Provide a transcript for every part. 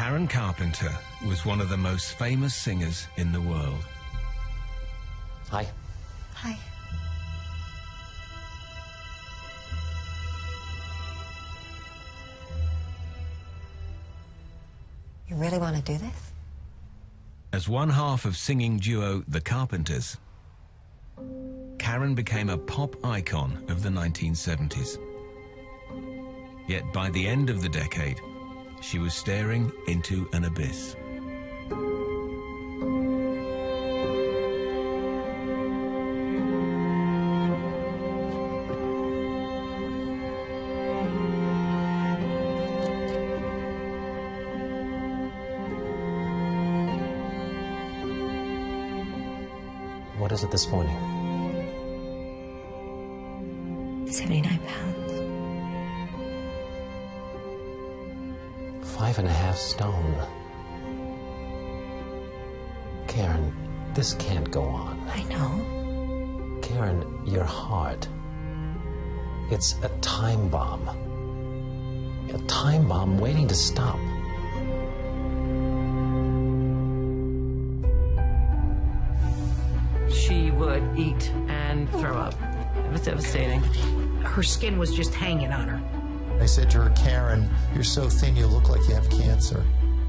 Karen Carpenter was one of the most famous singers in the world. Hi. Hi. You really want to do this? As one half of singing duo The Carpenters, Karen became a pop icon of the 1970s. Yet by the end of the decade, she was staring into an abyss. What is it this morning? Half stone. Karen, this can't go on. I know. Karen, your heart. It's a time bomb. A time bomb waiting to stop. She would eat and throw up. It was devastating. Her skin was just hanging on her. I said to her, Karen, you're so thin you look like you have cancer.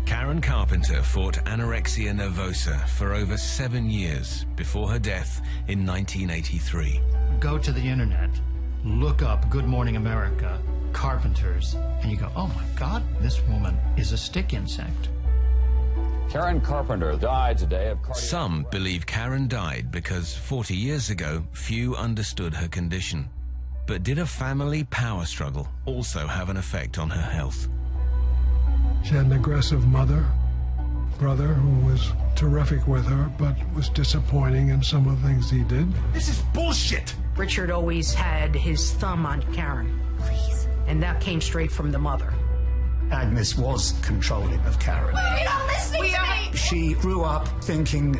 Karen Carpenter fought anorexia nervosa for over seven years before her death in 1983. Go to the internet, look up Good Morning America, carpenters, and you go, oh my God, this woman is a stick insect. Karen Carpenter died today of cardiac. Some believe Karen died because 40 years ago, few understood her condition. But did a family power struggle also have an effect on her health? She had an aggressive mother, brother who was terrific with her, but was disappointing in some of the things he did. This is bullshit! Richard always had his thumb on Karen. Please. And that came straight from the mother. Agnes was controlling of Karen. You're not listening to me! She grew up thinking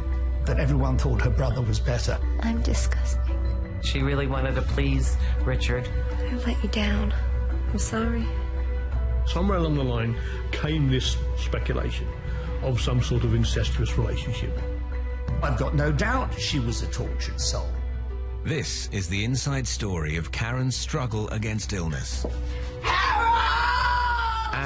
that everyone thought her brother was better. I'm disgusting. She really wanted to please Richard. I let you down. I'm sorry. Somewhere along the line came this speculation of some sort of incestuous relationship. I've got no doubt she was a tortured soul. This is the inside story of Karen's struggle against illness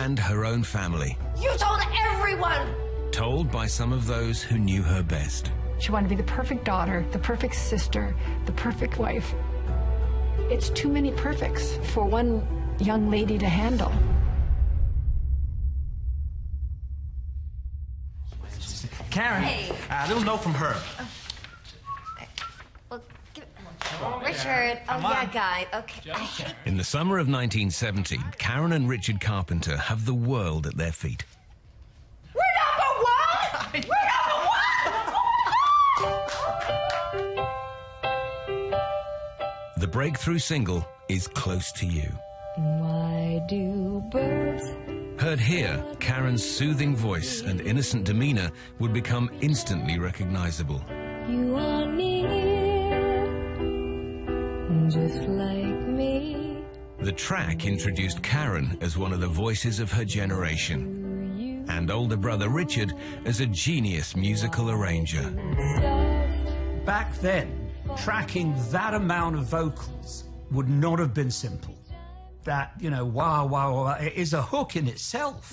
and her own family, You told everyone! told by some of those who knew her best. She wanted to be the perfect daughter, the perfect sister, the perfect wife. It's too many perfects for one young lady to handle. Karen, Hey. a little note from her. Oh. Well, give Richard. Oh, yeah, guy. Okay. Hate In the summer of 1970, Karen and Richard Carpenter have the world at their feet. The breakthrough single is Close to You. Why do birds Heard here, Karen's soothing voice and innocent demeanor would become instantly recognizable. you are near? Just like me. The track introduced Karen as one of the voices of her generation, and older brother Richard as a genius musical arranger. Back then, tracking that amount of vocals would not have been simple. That, you know, wow, wow, wow, it is a hook in itself.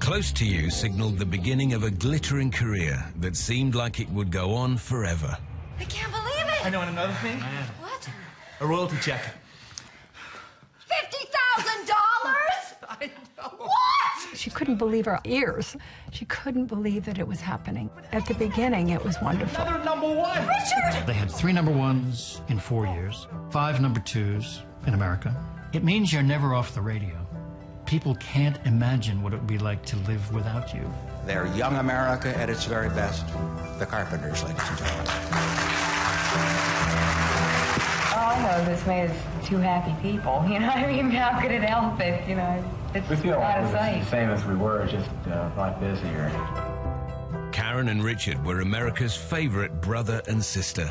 Close to You signaled the beginning of a glittering career that seemed like it would go on forever. I can't believe it! I know and another thing? What? A royalty check. $50,000? I know. What? She couldn't believe her ears. She couldn't believe that it was happening. At the beginning, it was wonderful. Another number one. Richard! They had three number ones in four years, five number twos in America. It means you're never off the radio. People can't imagine what it would be like to live without you. They're young America at its very best. The Carpenters, ladies and gentlemen. All know this made us two happy people. You know, I mean, how could it help it? You know, it's We feel out like of we're sight. the same as we were, just uh, a lot busier. Karen and Richard were America's favorite brother and sister.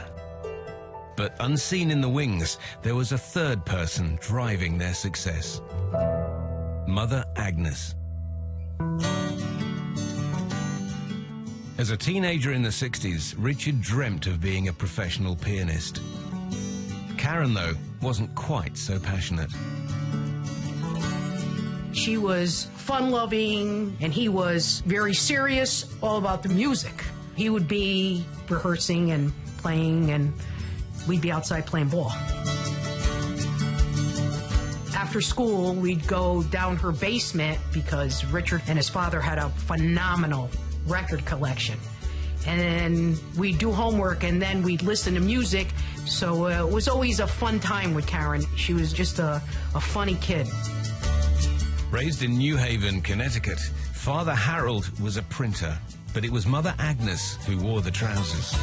But unseen in the wings, there was a third person driving their success. Mother Agnes. As a teenager in the 60s, Richard dreamt of being a professional pianist. Karen, though, wasn't quite so passionate. She was fun loving and he was very serious, all about the music. He would be rehearsing and playing, and we'd be outside playing ball. After school, we'd go down her basement because Richard and his father had a phenomenal record collection. And we'd do homework and then we'd listen to music. So uh, it was always a fun time with Karen. She was just a, a funny kid. Raised in New Haven, Connecticut, Father Harold was a printer, but it was Mother Agnes who wore the trousers.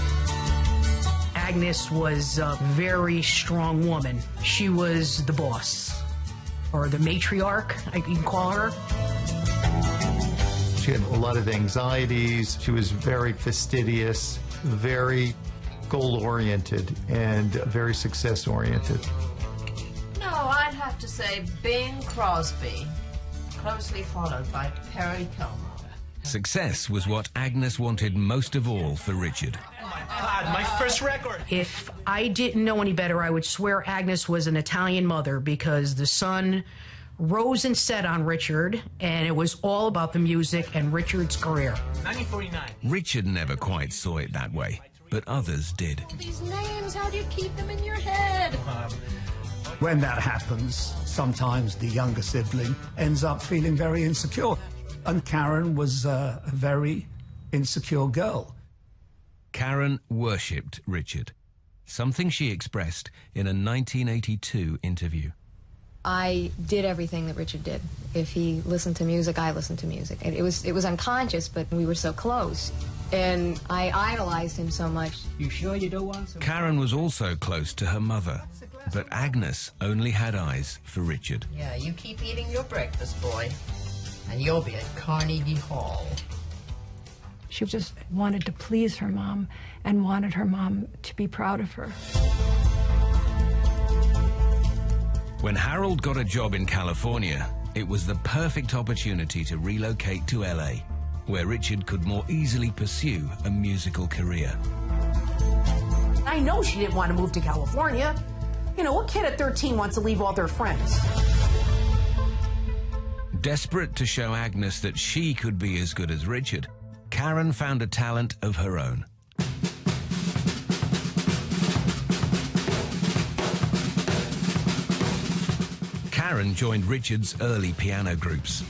Agnes was a very strong woman. She was the boss, or the matriarch, I can call her. She had a lot of anxieties. She was very fastidious, very goal oriented, and very success oriented. No, I'd have to say Bing Crosby, closely followed by Perry Como. Success was what Agnes wanted most of all for Richard. Oh my God, my first record. If I didn't know any better, I would swear Agnes was an Italian mother because the sun rose and set on Richard, and it was all about the music and Richard's career. 1949. Richard never quite saw it that way, but others did. These names, how do you keep them in your head? When that happens, sometimes the younger sibling ends up feeling very insecure. And Karen was uh, a very insecure girl. Karen worshipped Richard, something she expressed in a 1982 interview. I did everything that Richard did. If he listened to music, I listened to music. It, it was it was unconscious, but we were so close, and I idolized him so much. You sure you don't want some? Karen was also close to her mother, but Agnes only had eyes for Richard. Yeah, you keep eating your breakfast, boy, and you'll be at Carnegie Hall. She just wanted to please her mom and wanted her mom to be proud of her. When Harold got a job in California, it was the perfect opportunity to relocate to LA, where Richard could more easily pursue a musical career. I know she didn't want to move to California. You know, what kid at 13 wants to leave all their friends? Desperate to show Agnes that she could be as good as Richard, Karen found a talent of her own. Karen joined Richard's early piano groups.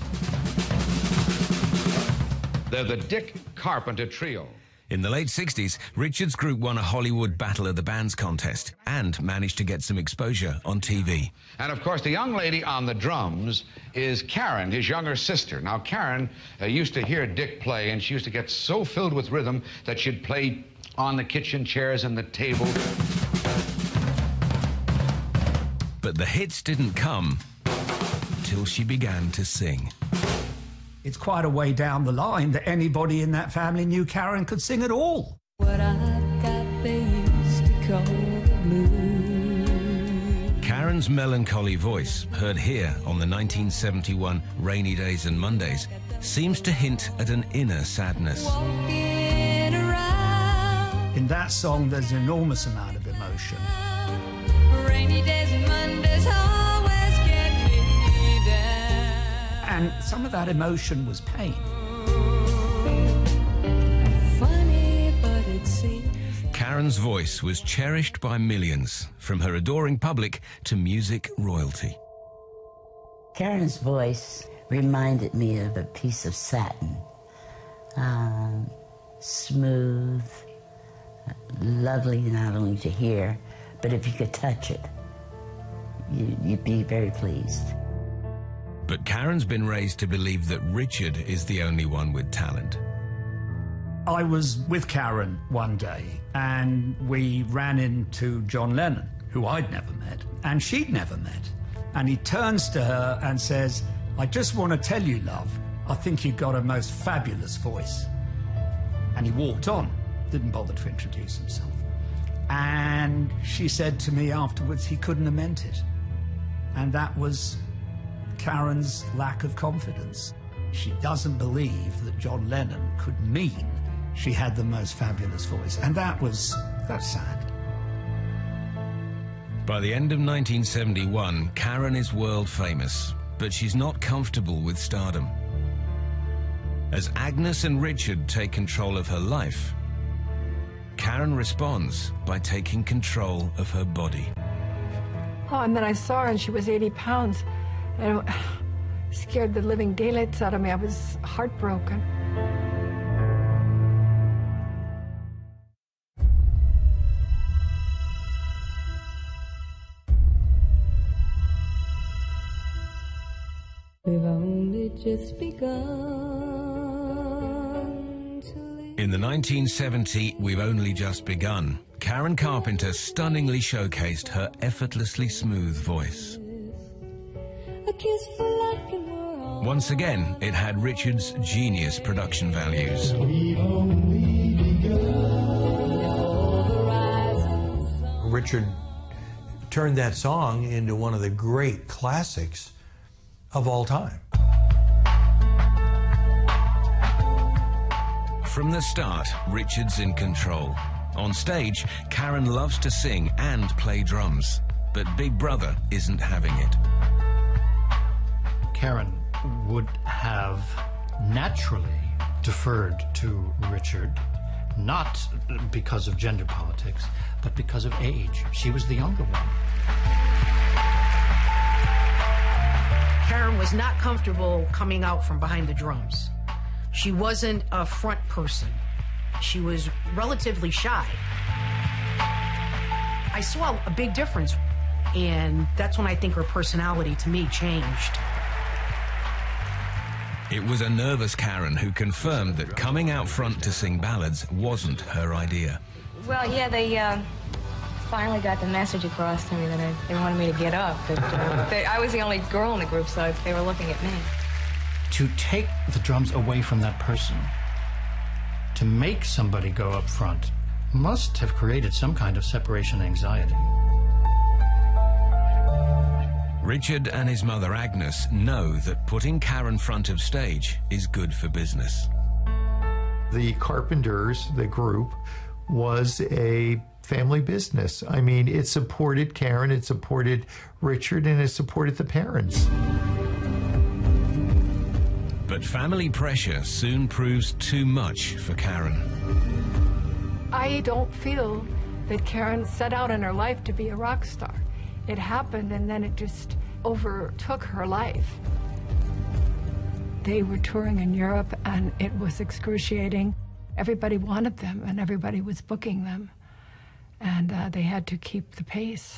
They're the Dick Carpenter Trio. In the late 60s, Richard's group won a Hollywood Battle of the Bands contest and managed to get some exposure on TV. And of course, the young lady on the drums is Karen, his younger sister. Now, Karen uh, used to hear Dick play, and she used to get so filled with rhythm that she'd play on the kitchen chairs and the table. But the hits didn't come till she began to sing. It's quite a way down the line that anybody in that family knew Karen could sing at all. What I've got they used to call the blues. Karen's melancholy voice, heard here on the 1971 Rainy Days and Mondays, seems to hint at an inner sadness. In that song, there's an enormous amount of emotion. And some of that emotion was pain. Funny, but it seems Karen's voice was cherished by millions, from her adoring public to music royalty. Karen's voice reminded me of a piece of satin. Um, smooth, lovely not only to hear, but if you could touch it, you, you'd be very pleased. But Karen's been raised to believe that Richard is the only one with talent. I was with Karen one day and we ran into John Lennon, who I'd never met and she'd never met. And he turns to her and says, I just want to tell you, love, I think you've got a most fabulous voice. And he walked on, didn't bother to introduce himself. And she said to me afterwards he couldn't have meant it. And that was Karen's lack of confidence. She doesn't believe that John Lennon could mean she had the most fabulous voice. And that was, that's sad. By the end of 1971, Karen is world famous, but she's not comfortable with stardom. As Agnes and Richard take control of her life, Karen responds by taking control of her body. Oh, and then I saw her and she was 80 pounds. And it scared the living daylights out of me. I was heartbroken. We've only just begun to live. In the 1970 We've Only Just Begun, Karen Carpenter stunningly showcased her effortlessly smooth voice. Once again, it had Richard's genius production values. Richard turned that song into one of the great classics of all time. From the start, Richard's in control. On stage, Karen loves to sing and play drums, but Big Brother isn't having it. Karen would have naturally deferred to Richard, not because of gender politics, but because of age. She was the younger one. Karen was not comfortable coming out from behind the drums. She wasn't a front person. She was relatively shy. I saw a big difference, and that's when I think her personality to me changed. It was a nervous Karen who confirmed that coming out front to sing ballads wasn't her idea. Well, yeah, they uh, finally got the message across to me that I, they wanted me to get up. But uh, they, I was the only girl in the group, so they were looking at me. To take the drums away from that person, to make somebody go up front, must have created some kind of separation anxiety. Richard and his mother Agnes know that putting Karen front of stage is good for business. The Carpenters, the group, was a family business. I mean, it supported Karen, it supported Richard, and it supported the parents. But family pressure soon proves too much for Karen. I don't feel that Karen set out in her life to be a rock star. It happened and then it just overtook her life. They were touring in Europe and it was excruciating. Everybody wanted them and everybody was booking them. And uh, they had to keep the pace.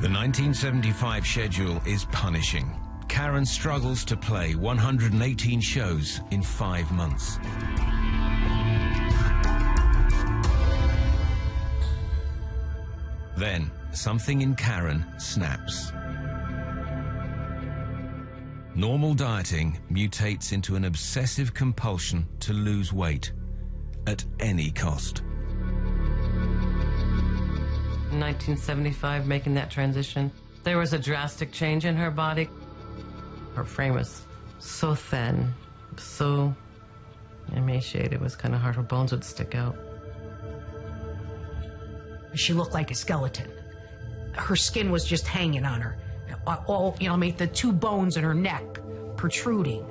The 1975 schedule is punishing. Karen struggles to play 118 shows in five months. Then, something in Karen snaps. Normal dieting mutates into an obsessive compulsion to lose weight at any cost. 1975, making that transition, there was a drastic change in her body. Her frame was so thin, so emaciated, it was kind of hard. Her bones would stick out. She looked like a skeleton. Her skin was just hanging on her. All, you know, I mean, the two bones in her neck protruding.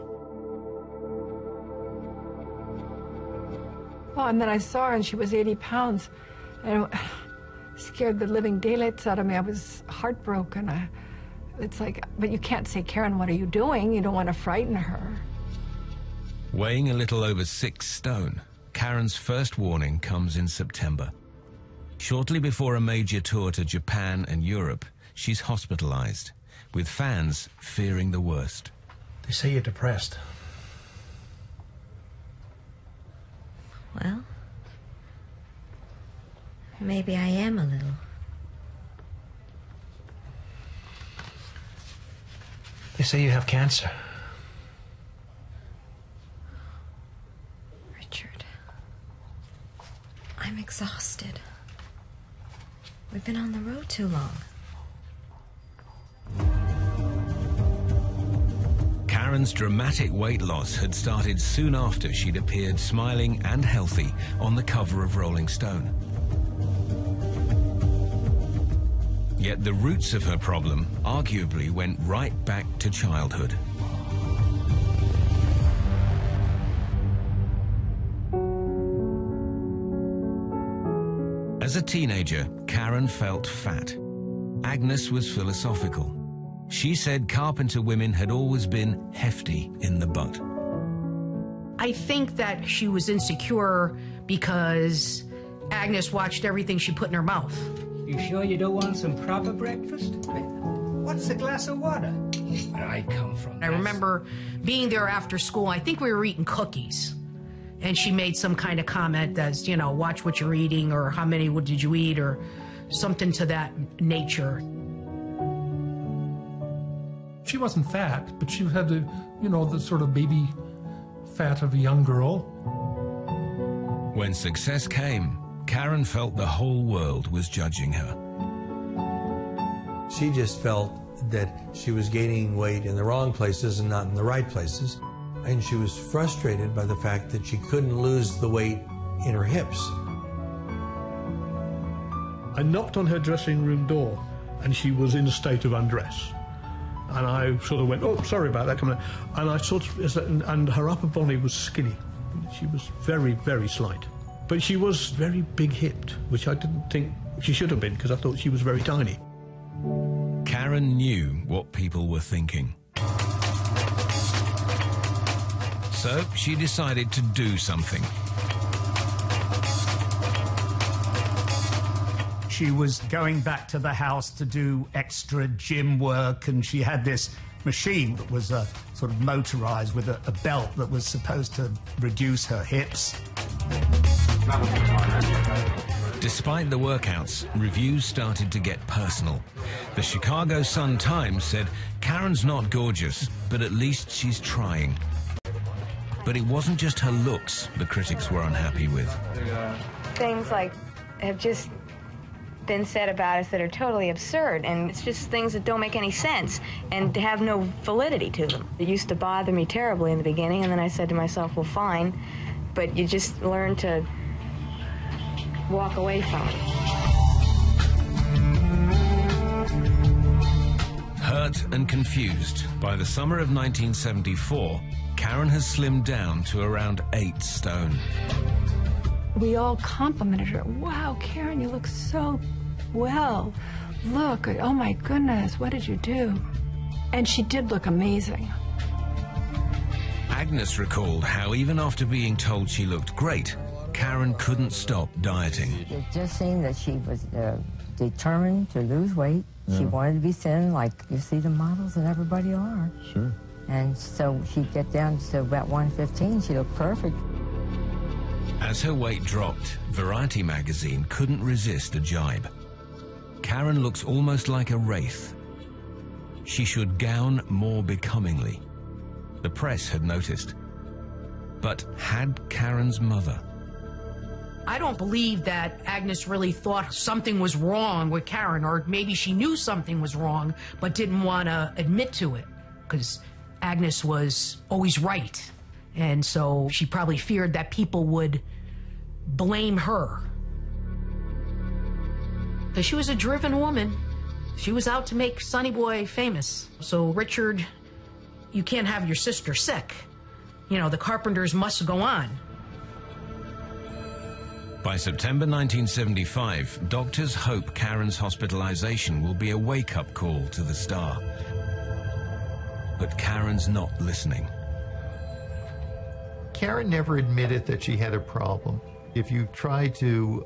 Oh, and then I saw her and she was 80 pounds. And it scared the living daylights out of me. I was heartbroken. I, it's like, but you can't say, Karen, what are you doing? You don't want to frighten her. Weighing a little over six stone, Karen's first warning comes in September. Shortly before a major tour to Japan and Europe, she's hospitalized, with fans fearing the worst. They say you're depressed. Well, maybe I am a little. They say you have cancer. Richard. I'm exhausted. We've been on the road too long. Karen's dramatic weight loss had started soon after she'd appeared smiling and healthy on the cover of Rolling Stone. Yet the roots of her problem arguably went right back to childhood. As a teenager, Karen felt fat. Agnes was philosophical. She said carpenter women had always been hefty in the butt. I think that she was insecure because Agnes watched everything she put in her mouth. You sure you don't want some proper breakfast? What's a glass of water? Where I come from. I remember being there after school. I think we were eating cookies. And she made some kind of comment as, you know, watch what you're eating or how many did you eat or something to that nature. She wasn't fat, but she had the, you know, the sort of baby fat of a young girl. When success came, Karen felt the whole world was judging her. She just felt that she was gaining weight in the wrong places and not in the right places. And she was frustrated by the fact that she couldn't lose the weight in her hips. I knocked on her dressing room door and she was in a state of undress. And I sort of went, oh, sorry about that coming out. And I sort of, and her upper body was skinny. She was very, very slight. But she was very big hipped, which I didn't think she should have been because I thought she was very tiny. Karen knew what people were thinking. So she decided to do something. She was going back to the house to do extra gym work, and she had this machine that was uh, sort of motorized with a, a belt that was supposed to reduce her hips. Despite the workouts, reviews started to get personal. The Chicago Sun-Times said, Karen's not gorgeous, but at least she's trying. But it wasn't just her looks the critics were unhappy with. Things like have just been said about us that are totally absurd, and it's just things that don't make any sense and have no validity to them. It used to bother me terribly in the beginning, and then I said to myself, well, fine, but you just learn to walk away from it. Hurt and confused, by the summer of 1974, Karen has slimmed down to around eight stone. We all complimented her. Wow, Karen, you look so well. Look, oh my goodness, what did you do? And she did look amazing. Agnes recalled how even after being told she looked great, Karen couldn't stop dieting. It just seemed that she was uh, determined to lose weight. She wanted to be thin, like you see the models and everybody are. Sure. And so she'd get down to about 115. She looked perfect. As her weight dropped, Variety magazine couldn't resist a jibe. Karen looks almost like a wraith. She should gown more becomingly. The press had noticed. But had Karen's mother? I don't believe that Agnes really thought something was wrong with Karen, or maybe she knew something was wrong but didn't want to admit to it because Agnes was always right. And so she probably feared that people would blame her. Because she was a driven woman. She was out to make Sonny Boy famous. So, Richard, you can't have your sister sick. You know, the Carpenters must go on. By September 1975, doctors hope Karen's hospitalization will be a wake-up call to the star. But Karen's not listening. Karen never admitted that she had a problem. If you try to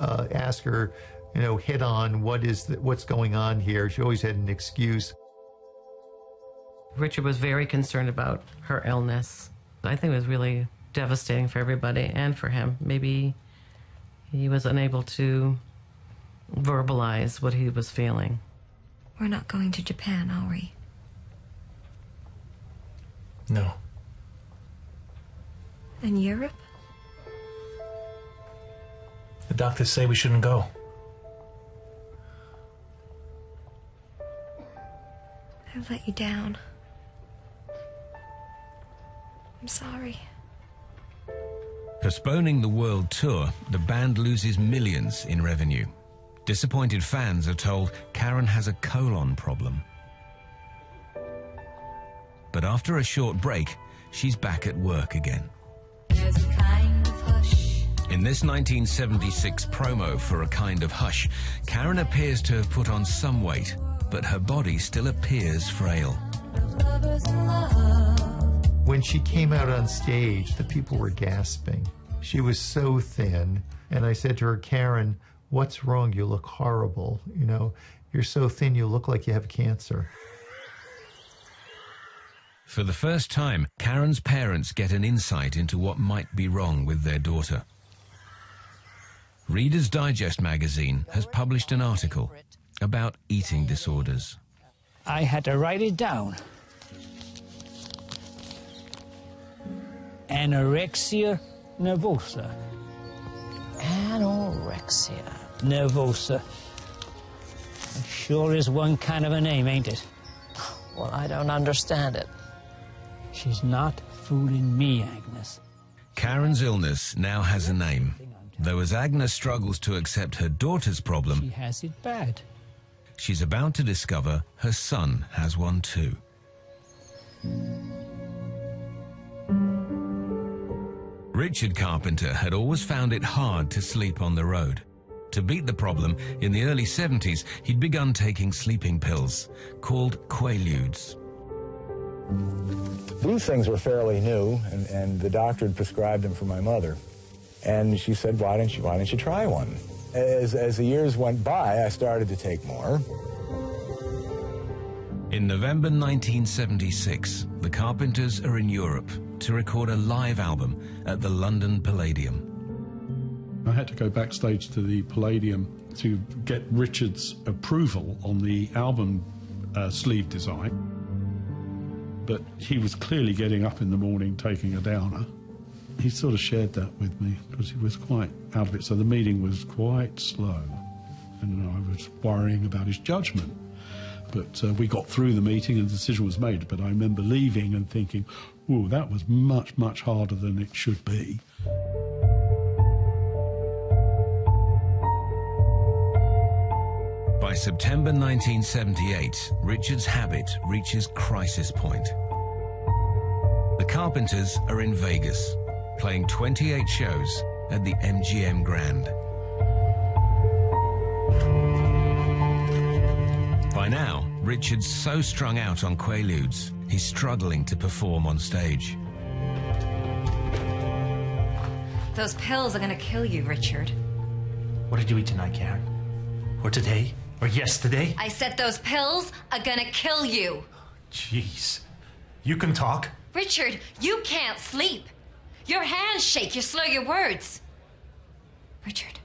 uh, ask her, you know, head on what is the, what's going on here, she always had an excuse. Richard was very concerned about her illness. I think it was really devastating for everybody and for him. Maybe he was unable to verbalize what he was feeling. We're not going to Japan, are we? No. And Europe? The doctors say we shouldn't go. I've let you down. I'm sorry. Postponing the world tour, the band loses millions in revenue. Disappointed fans are told Karen has a colon problem. But after a short break, she's back at work again. There's a kind of hush. In this 1976 promo for A Kind of Hush, Karen appears to have put on some weight, but her body still appears frail. Lovers in love. When she came out on stage, the people were gasping. She was so thin. And I said to her, Karen, what's wrong? You look horrible. You know, you're so thin, you look like you have cancer. For the first time, Karen's parents get an insight into what might be wrong with their daughter. Reader's Digest magazine has published an article about eating disorders. I had to write it down. Anorexia nervosa. Anorexia. Nervosa. Sure is one kind of a name, ain't it? Well, I don't understand it. She's not fooling me, Agnes. Karen's illness now has a name, though as Agnes struggles to accept her daughter's problem, She has it bad. she's about to discover her son has one too. Richard Carpenter had always found it hard to sleep on the road. To beat the problem, in the early 70s, he'd begun taking sleeping pills called Quaaludes. These things were fairly new, and, and the doctor had prescribed them for my mother. And she said, why didn't you, why don't you try one? As, as the years went by, I started to take more. In November 1976, the Carpenters are in Europe to record a live album at the London Palladium. I had to go backstage to the Palladium to get Richard's approval on the album uh, sleeve design. But he was clearly getting up in the morning taking a downer. He sort of shared that with me because he was quite out of it. So the meeting was quite slow. And I was worrying about his judgment. But uh, we got through the meeting and the decision was made. But I remember leaving and thinking, oh, that was much, much harder than it should be. By September 1978, Richard's habit reaches crisis point. The Carpenters are in Vegas, playing 28 shows at the MGM Grand. By now, Richard's so strung out on Quaaludes, he's struggling to perform on stage. Those pills are gonna kill you, Richard. What did you eat tonight, Karen? Or today? Or yesterday? I said those pills are gonna kill you. Jeez. You can talk. Richard, you can't sleep. Your hands shake, you slur your words. Richard,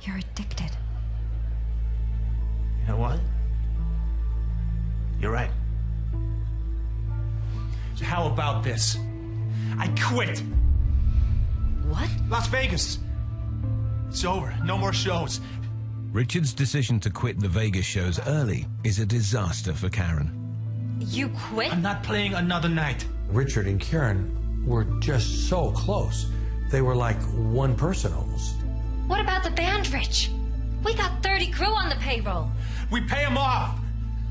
you're addicted. You know what? You're right. So how about this? I quit. What? Las Vegas. It's over. No more shows. Richard's decision to quit the Vegas shows early is a disaster for Karen. You quit? I'm not playing another night. Richard and Karen were just so close. They were like one person almost. What about the band, Rich? We got 30 crew on the payroll. We pay them off.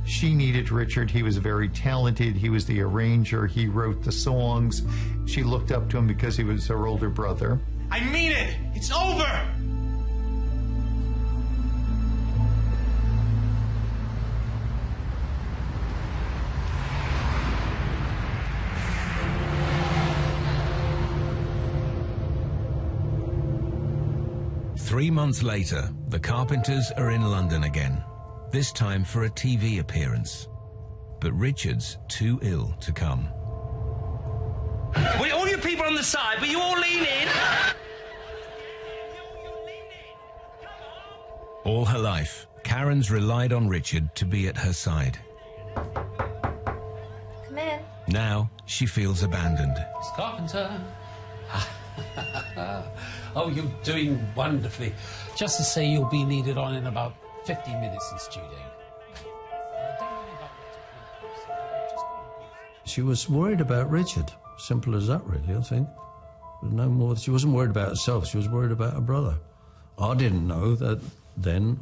She needed Richard. He was very talented. He was the arranger. He wrote the songs. She looked up to him because he was her older brother. I mean it. It's over. Three months later, the Carpenters are in London again, this time for a TV appearance. But Richard's too ill to come. Will all you people on the side, will you all lean in? All her life, Karen's relied on Richard to be at her side. Come in. Now she feels abandoned. Miss Carpenter. Ah. Oh, you're doing wonderfully. Just to say, you'll be needed on in about 15 minutes in studio. She was worried about Richard. Simple as that, really, I think. No more. She wasn't worried about herself. She was worried about her brother. I didn't know that then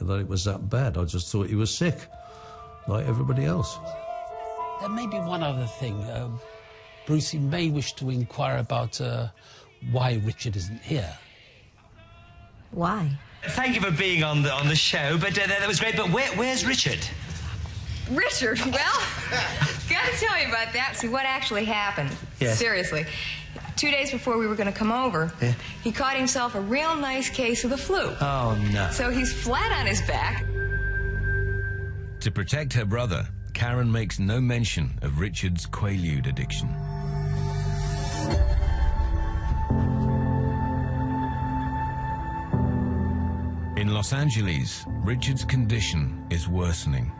that it was that bad. I just thought he was sick, like everybody else. There may be one other thing. Uh, Brucey may wish to inquire about uh, why Richard isn't here. Why? Thank you for being on the on the show, but uh, that was great. But where, where's Richard? Richard, well, gotta tell you about that. See, what actually happened? Yes. Seriously. Two days before we were gonna come over, Yeah. he caught himself a real nice case of the flu. Oh no. So he's flat on his back. To protect her brother, Karen makes no mention of Richard's Quaalude addiction. In Los Angeles, Richard's condition is worsening.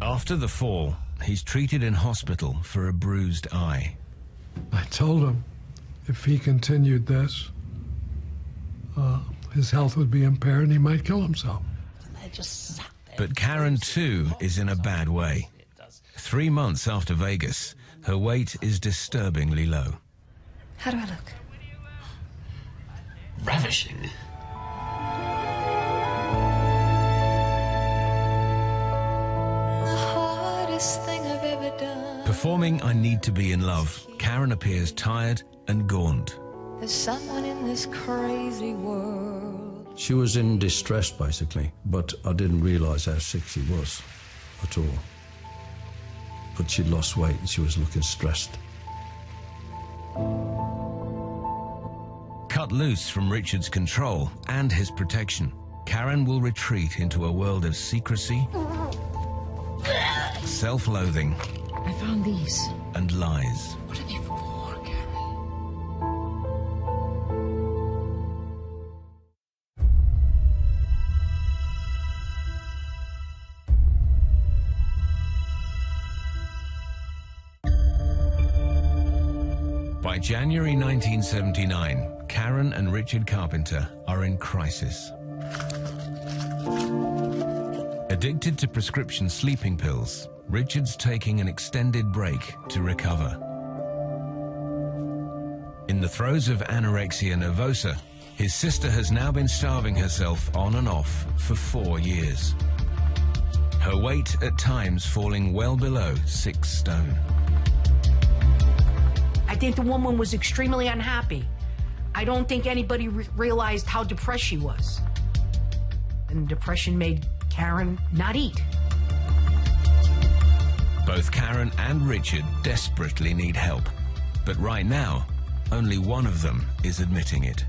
After the fall, he's treated in hospital for a bruised eye. I told him if he continued this, uh, his health would be impaired and he might kill himself. But Karen, too, is in a bad way. Three months after Vegas, her weight is disturbingly low. How do I look? Ravishing. The hardest thing I've ever done. Performing I Need to Be in Love, Karen appears tired and gaunt. There's someone in this crazy world. She was in distress, basically, but I didn't realise how sick she was at all. But she'd lost weight and she was looking stressed. Cut loose from Richard's control and his protection, Karen will retreat into a world of secrecy, self loathing, I found these. and lies. What are they January 1979, Karen and Richard Carpenter are in crisis. Addicted to prescription sleeping pills, Richard's taking an extended break to recover. In the throes of anorexia nervosa, his sister has now been starving herself on and off for four years. Her weight at times falling well below six stone. Think the woman was extremely unhappy. I don't think anybody re- realized how depressed she was. And depression made Karen not eat. Both Karen and Richard desperately need help. But right now, only one of them is admitting it.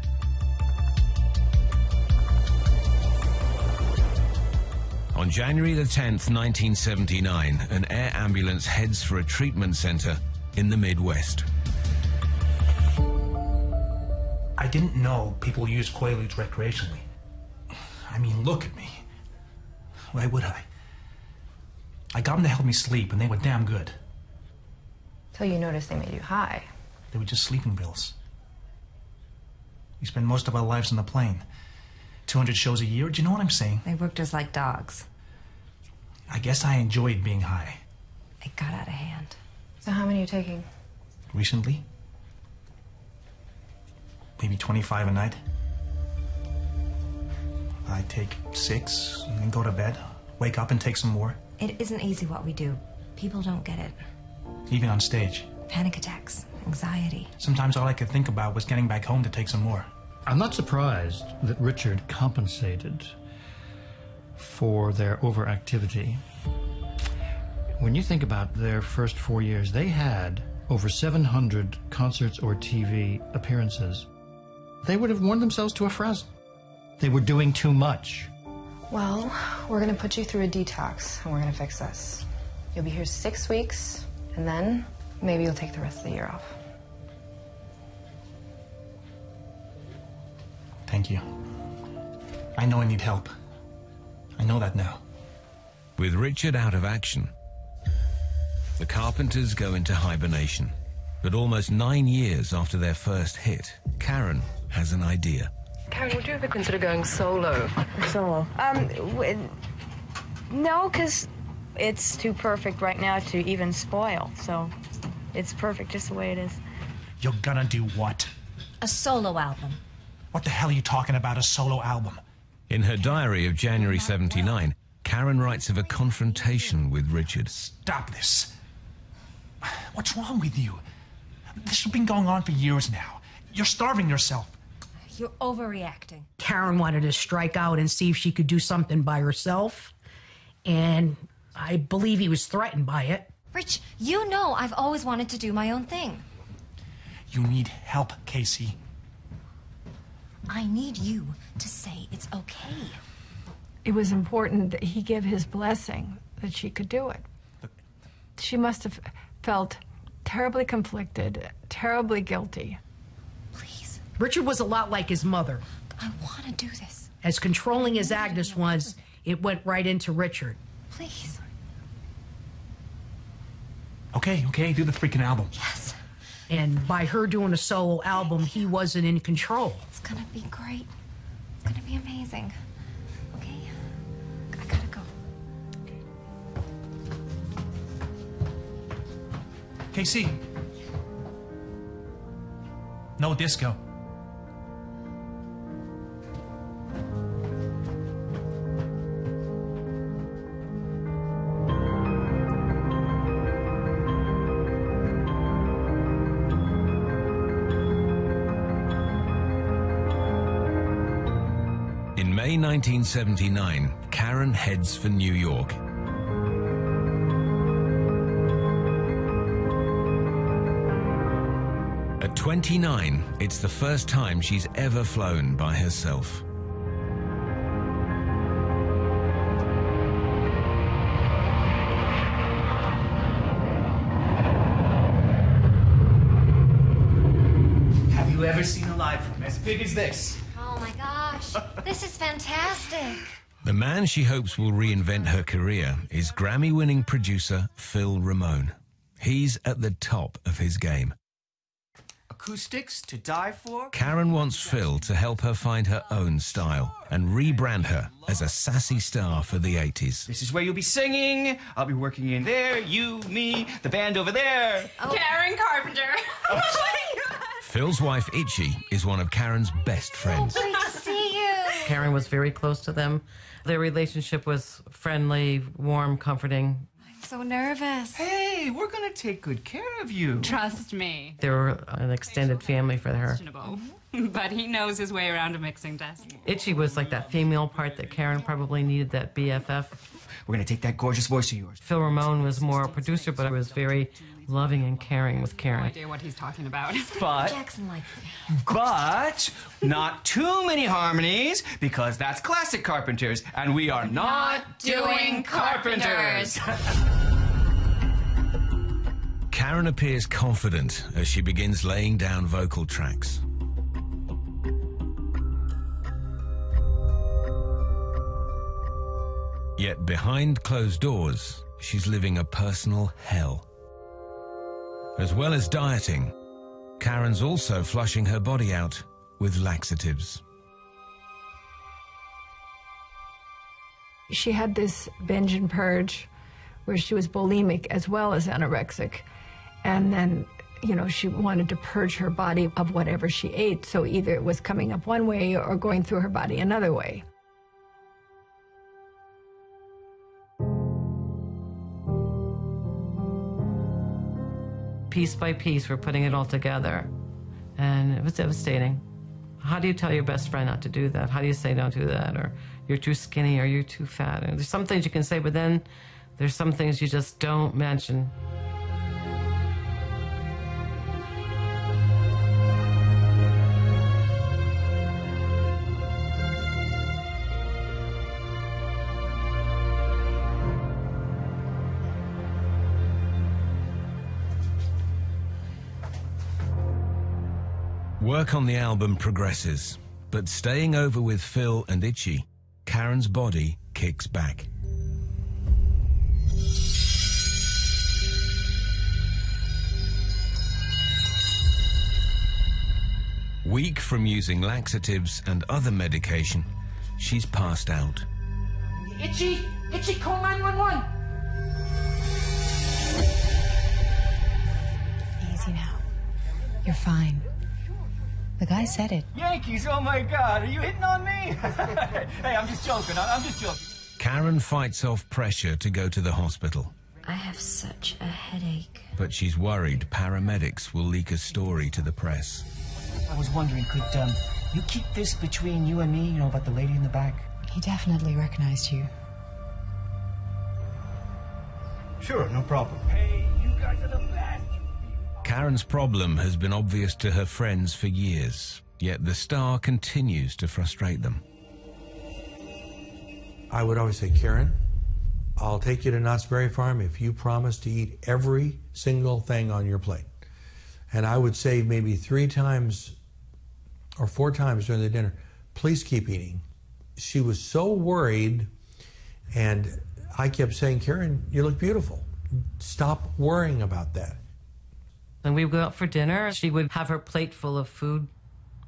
On January the 10th, 1979, an air ambulance heads for a treatment center in the Midwest. I didn't know people used Quaaludes recreationally. I mean, look at me. Why would I? I got them to help me sleep, and they were damn good. Till you noticed they made you high. They were just sleeping pills. We spend most of our lives on the plane. 200 shows a year, do you know what I'm saying? They worked just like dogs. I guess I enjoyed being high. It got out of hand. So how many are you taking? Recently? Maybe 25 a night. I take six and then go to bed, wake up and take some more, It isn't easy what we do. People don't get it. even on stage. Panic attacks, anxiety. Sometimes all I could think about was getting back home to take some more. I'm not surprised that Richard compensated for their overactivity. When you think about their first four years, they had over 700 concerts or TV appearances. They would have worn themselves to a frazzle. They were doing too much. Well, we're gonna put you through a detox and we're gonna fix this. You'll be here six weeks, and then maybe you'll take the rest of the year off. Thank you. I know I need help. I know that now. With Richard out of action, the Carpenters go into hibernation. But almost nine years after their first hit, Karen has an idea. Karen, would you ever consider going solo? Solo. Um, w- no, because it's too perfect right now to even spoil. So it's perfect just the way it is. You're gonna do what? A solo album. What the hell are you talking about, a solo album? In her diary of January 79, Karen writes of a confrontation with Richard. Stop this. What's wrong with you? This has been going on for years now. You're starving yourself. You're overreacting. Karen wanted to strike out and see if she could do something by herself. And I believe he was threatened by it. Rich, you know I've always wanted to do my own thing. You need help, Casey. I need you to say it's okay. It was important that he give his blessing that she could do it. She must have felt terribly conflicted, terribly guilty. Richard was a lot like his mother. I want to do this. As controlling as Agnes was, it went right into Richard. Please. Okay, okay, do the freaking album. Yes. And by her doing a solo album, he wasn't in control. It's gonna be great. It's gonna be amazing. Okay. I gotta go. Casey. No disco. May 1979, Karen heads for New York. At 29, it's the first time she's ever flown by herself. Have you ever seen a live room as big as this? Oh my gosh. this is fantastic. The man she hopes will reinvent her career is Grammy winning producer Phil Ramone. He's at the top of his game. Acoustics to die for? Karen wants Phil to help her find her own style and rebrand her as a sassy star for the 80s. This is where you'll be singing. I'll be working in there. You, me, the band over there. Oh. Karen Carpenter. Oh. Phil's wife Itchy is one of Karen's best friends. Oh, great to see you. Karen was very close to them. Their relationship was friendly, warm, comforting. I'm so nervous. Hey, we're gonna take good care of you. Trust me. They were an extended family for her. Questionable. But he knows his way around a mixing desk. Itchy was like that female part that Karen probably needed, that BFF. We're gonna take that gorgeous voice of yours. Phil Ramone was more a producer, but I was very loving and caring with Karen. No Karen. idea what he's talking about. But Jackson likes it. but not too many harmonies because that's classic Carpenters, and we are not, doing Carpenters. Karen appears confident as she begins laying down vocal tracks. Yet behind closed doors, she's living a personal hell. As well as dieting, Karen's also flushing her body out with laxatives. She had this binge and purge where she was bulimic as well as anorexic. And then, you know, she wanted to purge her body of whatever she ate. So either it was coming up one way or going through her body another way. Piece by piece, we're putting it all together. And it was devastating. How do you tell your best friend not to do that? How do you say don't do that? Or you're too skinny or you're too fat? And there's some things you can say, but then there's some things you just don't mention. Work on the album progresses, but staying over with Phil and Itchy, Karen's body kicks back. Weak from using laxatives and other medication, she's passed out. Itchy! Itchy, call 911! Easy now. You're fine. The guy said it. Yankees, oh my God, are you hitting on me? hey, I'm just joking, I- I'm just joking. Karen fights off pressure to go to the hospital, I have such a headache. but she's worried paramedics will leak a story to the press. I was wondering, could um, you keep this between you and me, you know, about the lady in the back? He definitely recognized you. Sure, no problem. Hey, Karen's problem has been obvious to her friends for years, yet the star continues to frustrate them. I would always say, Karen, I'll take you to Knott's Berry Farm if you promise to eat every single thing on your plate. And I would say maybe three times or four times during the dinner, please keep eating. She was so worried, and I kept saying, Karen, you look beautiful. Stop worrying about that. And we would go out for dinner. She would have her plate full of food,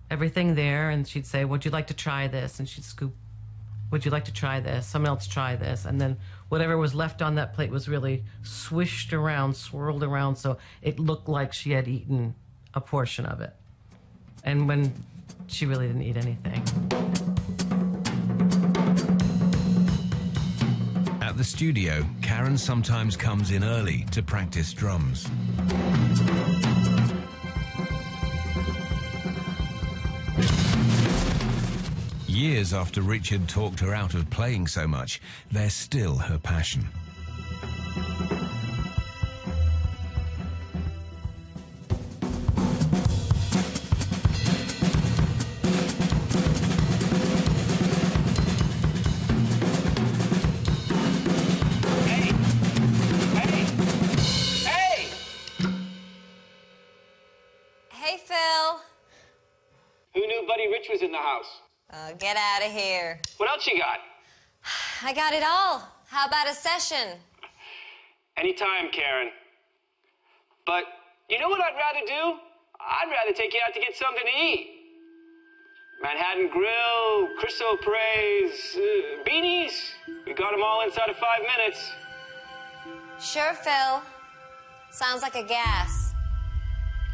everything there, and she'd say, Would you like to try this? And she'd scoop, Would you like to try this? Someone else try this. And then whatever was left on that plate was really swished around, swirled around, so it looked like she had eaten a portion of it. And when she really didn't eat anything. At the studio, Karen sometimes comes in early to practice drums. Years after Richard talked her out of playing so much, they're still her passion. Uh, get out of here. What else you got? I got it all. How about a session? Anytime, Karen. But you know what I'd rather do? I'd rather take you out to get something to eat. Manhattan Grill, Chris O'Pre's, uh, beanies. We got them all inside of five minutes. Sure, Phil. Sounds like a gas.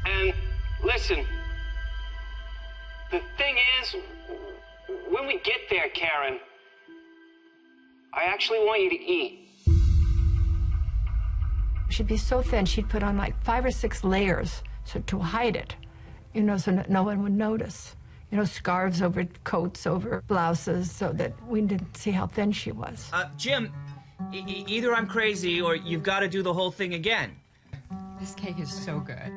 And listen, the thing is, when we get there, Karen, I actually want you to eat. She'd be so thin, she'd put on like five or six layers so to hide it, you know, so that no one would notice. You know, scarves over coats, over blouses, so that we didn't see how thin she was. Uh, Jim, e- either I'm crazy or you've got to do the whole thing again. This cake is so good.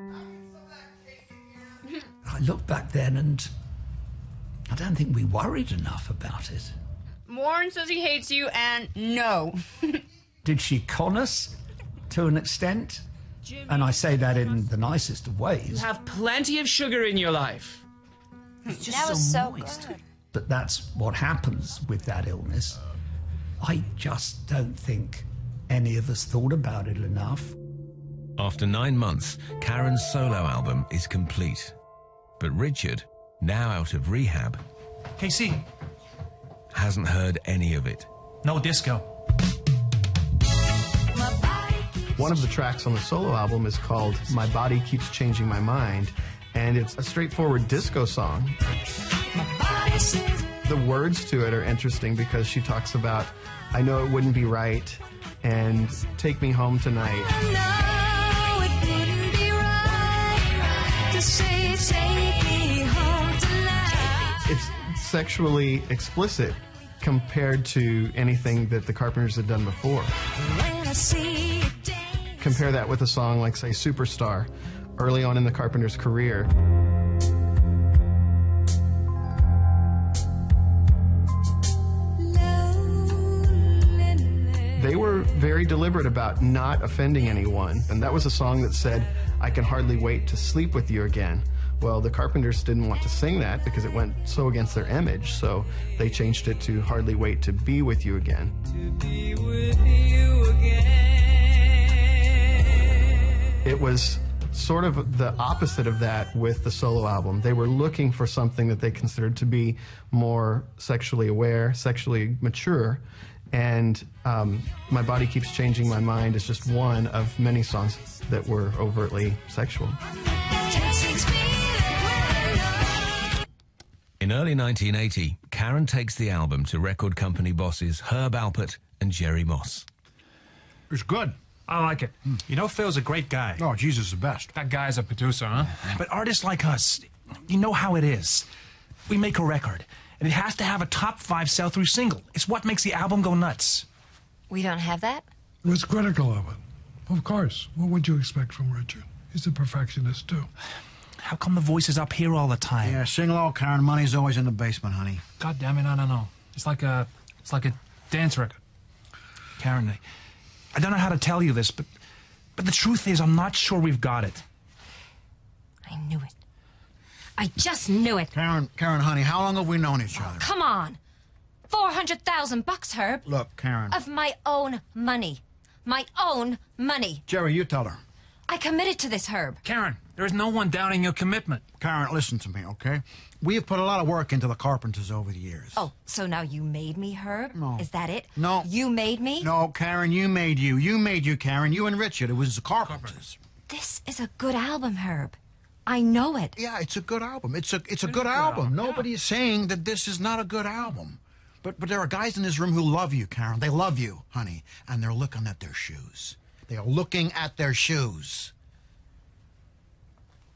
I look back then and I don't think we worried enough about it. Warren says he hates you, and no. Did she con us to an extent? And I say that in the nicest of ways. You have plenty of sugar in your life. It's that was so good. But that's what happens with that illness. I just don't think any of us thought about it enough. After nine months, Karen's solo album is complete. But Richard, now out of rehab, KC, hasn't heard any of it. no disco. One of the tracks on the solo album is called My Body Keeps Changing My Mind, and it's a straightforward disco song. The words to it are interesting because she talks about, I know it wouldn't be right, and take me home tonight. Sexually explicit compared to anything that the Carpenters had done before. Compare that with a song like, say, Superstar, early on in the Carpenters' career. They were very deliberate about not offending anyone, and that was a song that said, I can hardly wait to sleep with you again, Well, the Carpenters didn't want to sing that because it went so against their image, so they changed it to Hardly Wait to Be With You Again. It was sort of the opposite of that with the solo album. They were looking for something that they considered to be more sexually aware, sexually mature. And um, My Body Keeps Changing My Mind is just one of many songs that were overtly sexual. In early 1980, Karen takes the album to record company bosses Herb Alpert and Jerry Moss. It's good. I like it. Hmm. You know, Phil's a great guy. Oh, Jesus the best. That guy's a producer, huh? But artists like us, you know how it is. We make a record, and it has to have a top five sell through single. It's what makes the album go nuts. We don't have that? It was critical of it. Of course. What would you expect from Richard? He's a perfectionist, too. How come the voice is up here all the time? Yeah, sing low, Karen. Money's always in the basement, honey. God damn it, I don't know. It's like a, it's like a dance record. Karen, I, I don't know how to tell you this, but, but the truth is, I'm not sure we've got it. I knew it. I just knew it. Karen, Karen, honey, how long have we known each other? Come on. 400,000 bucks, Herb. Look, Karen. Of my own money. My own money. Jerry, you tell her. I committed to this, Herb. Karen, there is no one doubting your commitment. Karen, listen to me, okay? We have put a lot of work into the Carpenters over the years. Oh, so now you made me, Herb? No. Is that it? No. You made me? No, Karen, you made you. You made you, Karen. You and Richard. It was the Carpenters. This is a good album, Herb. I know it. Yeah, it's a good album. It's a it's a good album. Nobody is saying that this is not a good album. But but there are guys in this room who love you, Karen. They love you, honey, and they're looking at their shoes. They are looking at their shoes.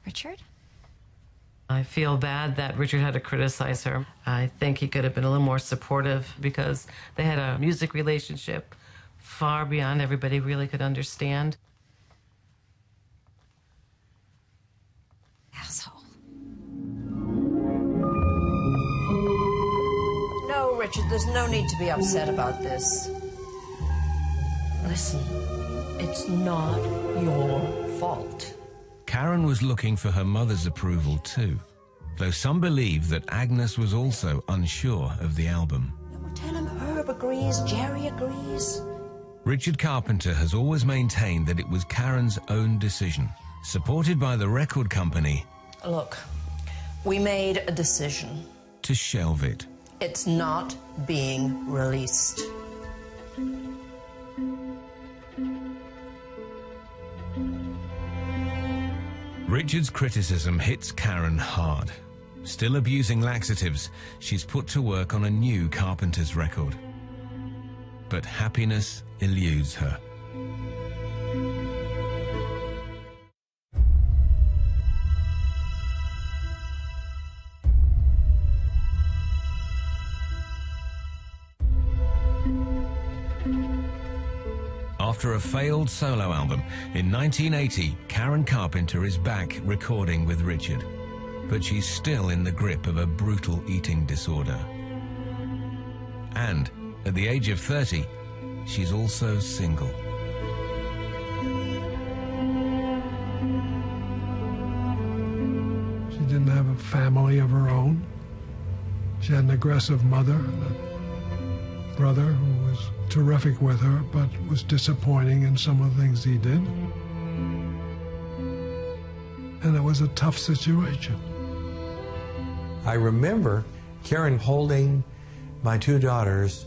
Richard? I feel bad that Richard had to criticize her. I think he could have been a little more supportive because they had a music relationship far beyond everybody really could understand. Asshole. No, Richard, there's no need to be upset about this. Listen, it's not your fault. Karen was looking for her mother's approval too, though some believe that Agnes was also unsure of the album. Tell him Herb agrees, Jerry agrees. Richard Carpenter has always maintained that it was Karen's own decision, supported by the record company, Look, we made a decision. to shelve it. It's not being released. Richard's criticism hits Karen hard. Still abusing laxatives, she's put to work on a new Carpenter's record. But happiness eludes her. After a failed solo album, in 1980, Karen Carpenter is back recording with Richard. But she's still in the grip of a brutal eating disorder. And at the age of 30, she's also single. She didn't have a family of her own. She had an aggressive mother and a brother who was terrific with her, but was disappointing in some of the things he did. And it was a tough situation. I remember Karen holding my two daughters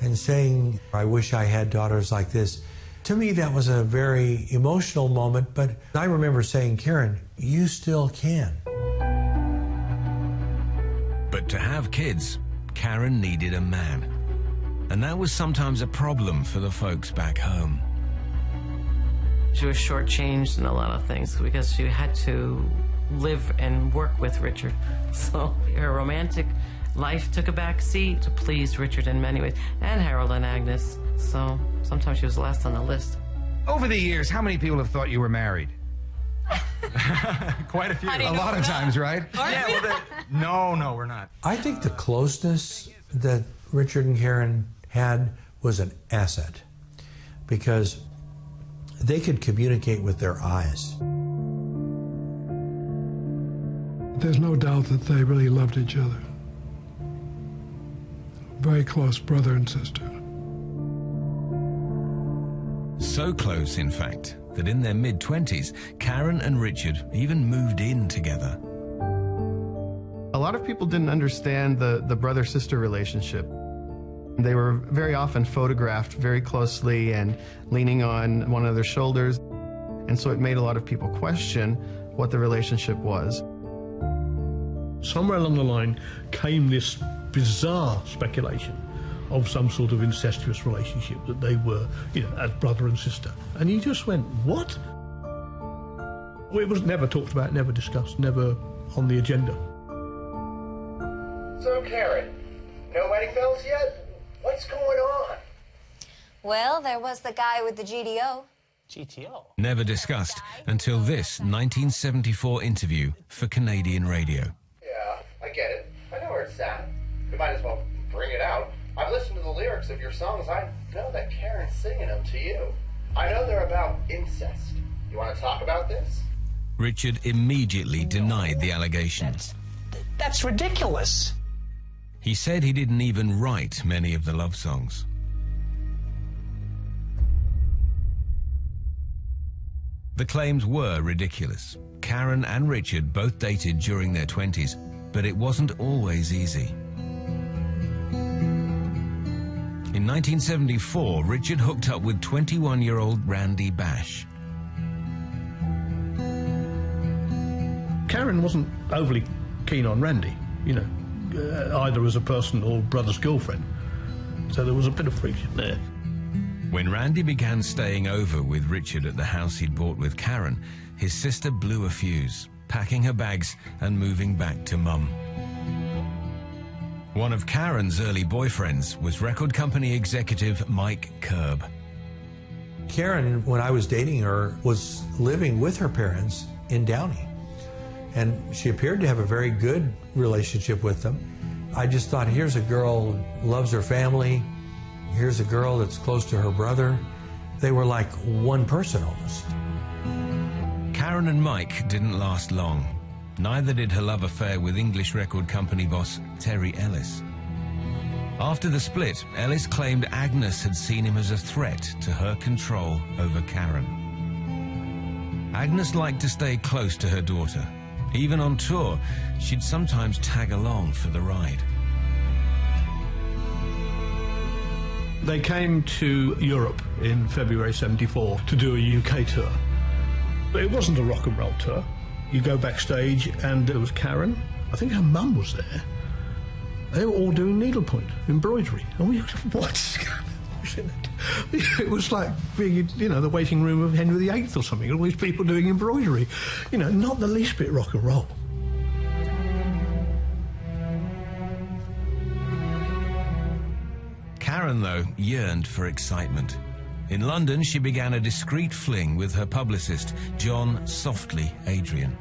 and saying, I wish I had daughters like this. To me, that was a very emotional moment, but I remember saying, Karen, you still can. But to have kids, Karen needed a man. And that was sometimes a problem for the folks back home. She was shortchanged in a lot of things because she had to live and work with Richard. So her romantic life took a back seat to please Richard in many ways, and Harold and Agnes. So sometimes she was last on the list. Over the years, how many people have thought you were married? Quite a few. How do you A lot of not? times, right? Are yeah, we? well, no, no, we're not. I think the closeness that Richard and Karen had was an asset because they could communicate with their eyes. there's no doubt that they really loved each other. Very close brother and sister. So close, in fact, that in their mid 20s, Karen and Richard even moved in together. A lot of people didn't understand the, the brother sister relationship. They were very often photographed very closely and leaning on one another's shoulders. And so it made a lot of people question what the relationship was. Somewhere along the line came this bizarre speculation of some sort of incestuous relationship that they were, you know, as brother and sister. And you just went, what? Well, it was never talked about, never discussed, never on the agenda. So, Karen, no wedding bells yet? What's going on? Well, there was the guy with the GDO. GTO? Never discussed until this 1974 interview for Canadian radio. Yeah, I get it. I know where it's at. We might as well bring it out. I've listened to the lyrics of your songs. I know that Karen's singing them to you. I know they're about incest. You want to talk about this? Richard immediately denied the allegations. That's ridiculous. He said he didn't even write many of the love songs. The claims were ridiculous. Karen and Richard both dated during their 20s, but it wasn't always easy. In 1974, Richard hooked up with 21 year old Randy Bash. Karen wasn't overly keen on Randy, you know, uh, either as a person or brother's girlfriend. So there was a bit of friction there. When Randy began staying over with Richard at the house he'd bought with Karen, his sister blew a fuse, packing her bags and moving back to mum. One of Karen's early boyfriends was record company executive Mike Curb. Karen, when I was dating her, was living with her parents in Downey. And she appeared to have a very good relationship with them. I just thought, here's a girl loves her family. Here's a girl that's close to her brother. They were like one person almost. Karen and Mike didn't last long. Neither did her love affair with English record company boss Terry Ellis. After the split, Ellis claimed Agnes had seen him as a threat to her control over Karen. Agnes liked to stay close to her daughter. Even on tour, she'd sometimes tag along for the ride. They came to Europe in February 74 to do a UK tour. It wasn't a rock and roll tour. You go backstage and there was Karen. I think her mum was there. They were all doing needlepoint, embroidery. And we what? it was like being in, you know, the waiting room of Henry VIII or something. All these people doing embroidery. You know, not the least bit rock and roll. Karen, though, yearned for excitement. In London, she began a discreet fling with her publicist, John Softly Adrian.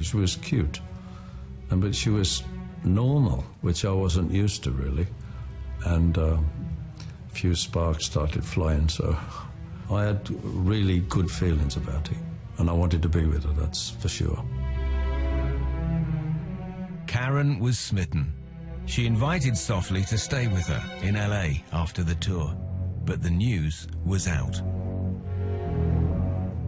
She was cute, and but she was normal, which I wasn't used to really. And uh, a few sparks started flying, so I had really good feelings about it, and I wanted to be with her, that's for sure. Karen was smitten. She invited Softly to stay with her in LA after the tour, but the news was out.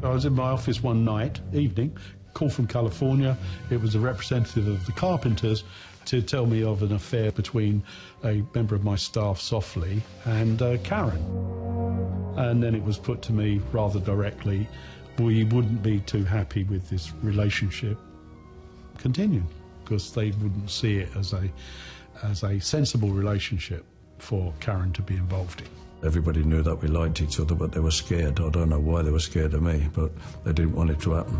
I was in my office one night, evening, call from California. It was a representative of the Carpenters to tell me of an affair between a member of my staff, Softly, and uh, Karen. And then it was put to me rather directly, we wouldn't be too happy with this relationship continuing because they wouldn't see it as a as a sensible relationship for Karen to be involved in. Everybody knew that we liked each other, but they were scared. I don't know why they were scared of me, but they didn't want it to happen.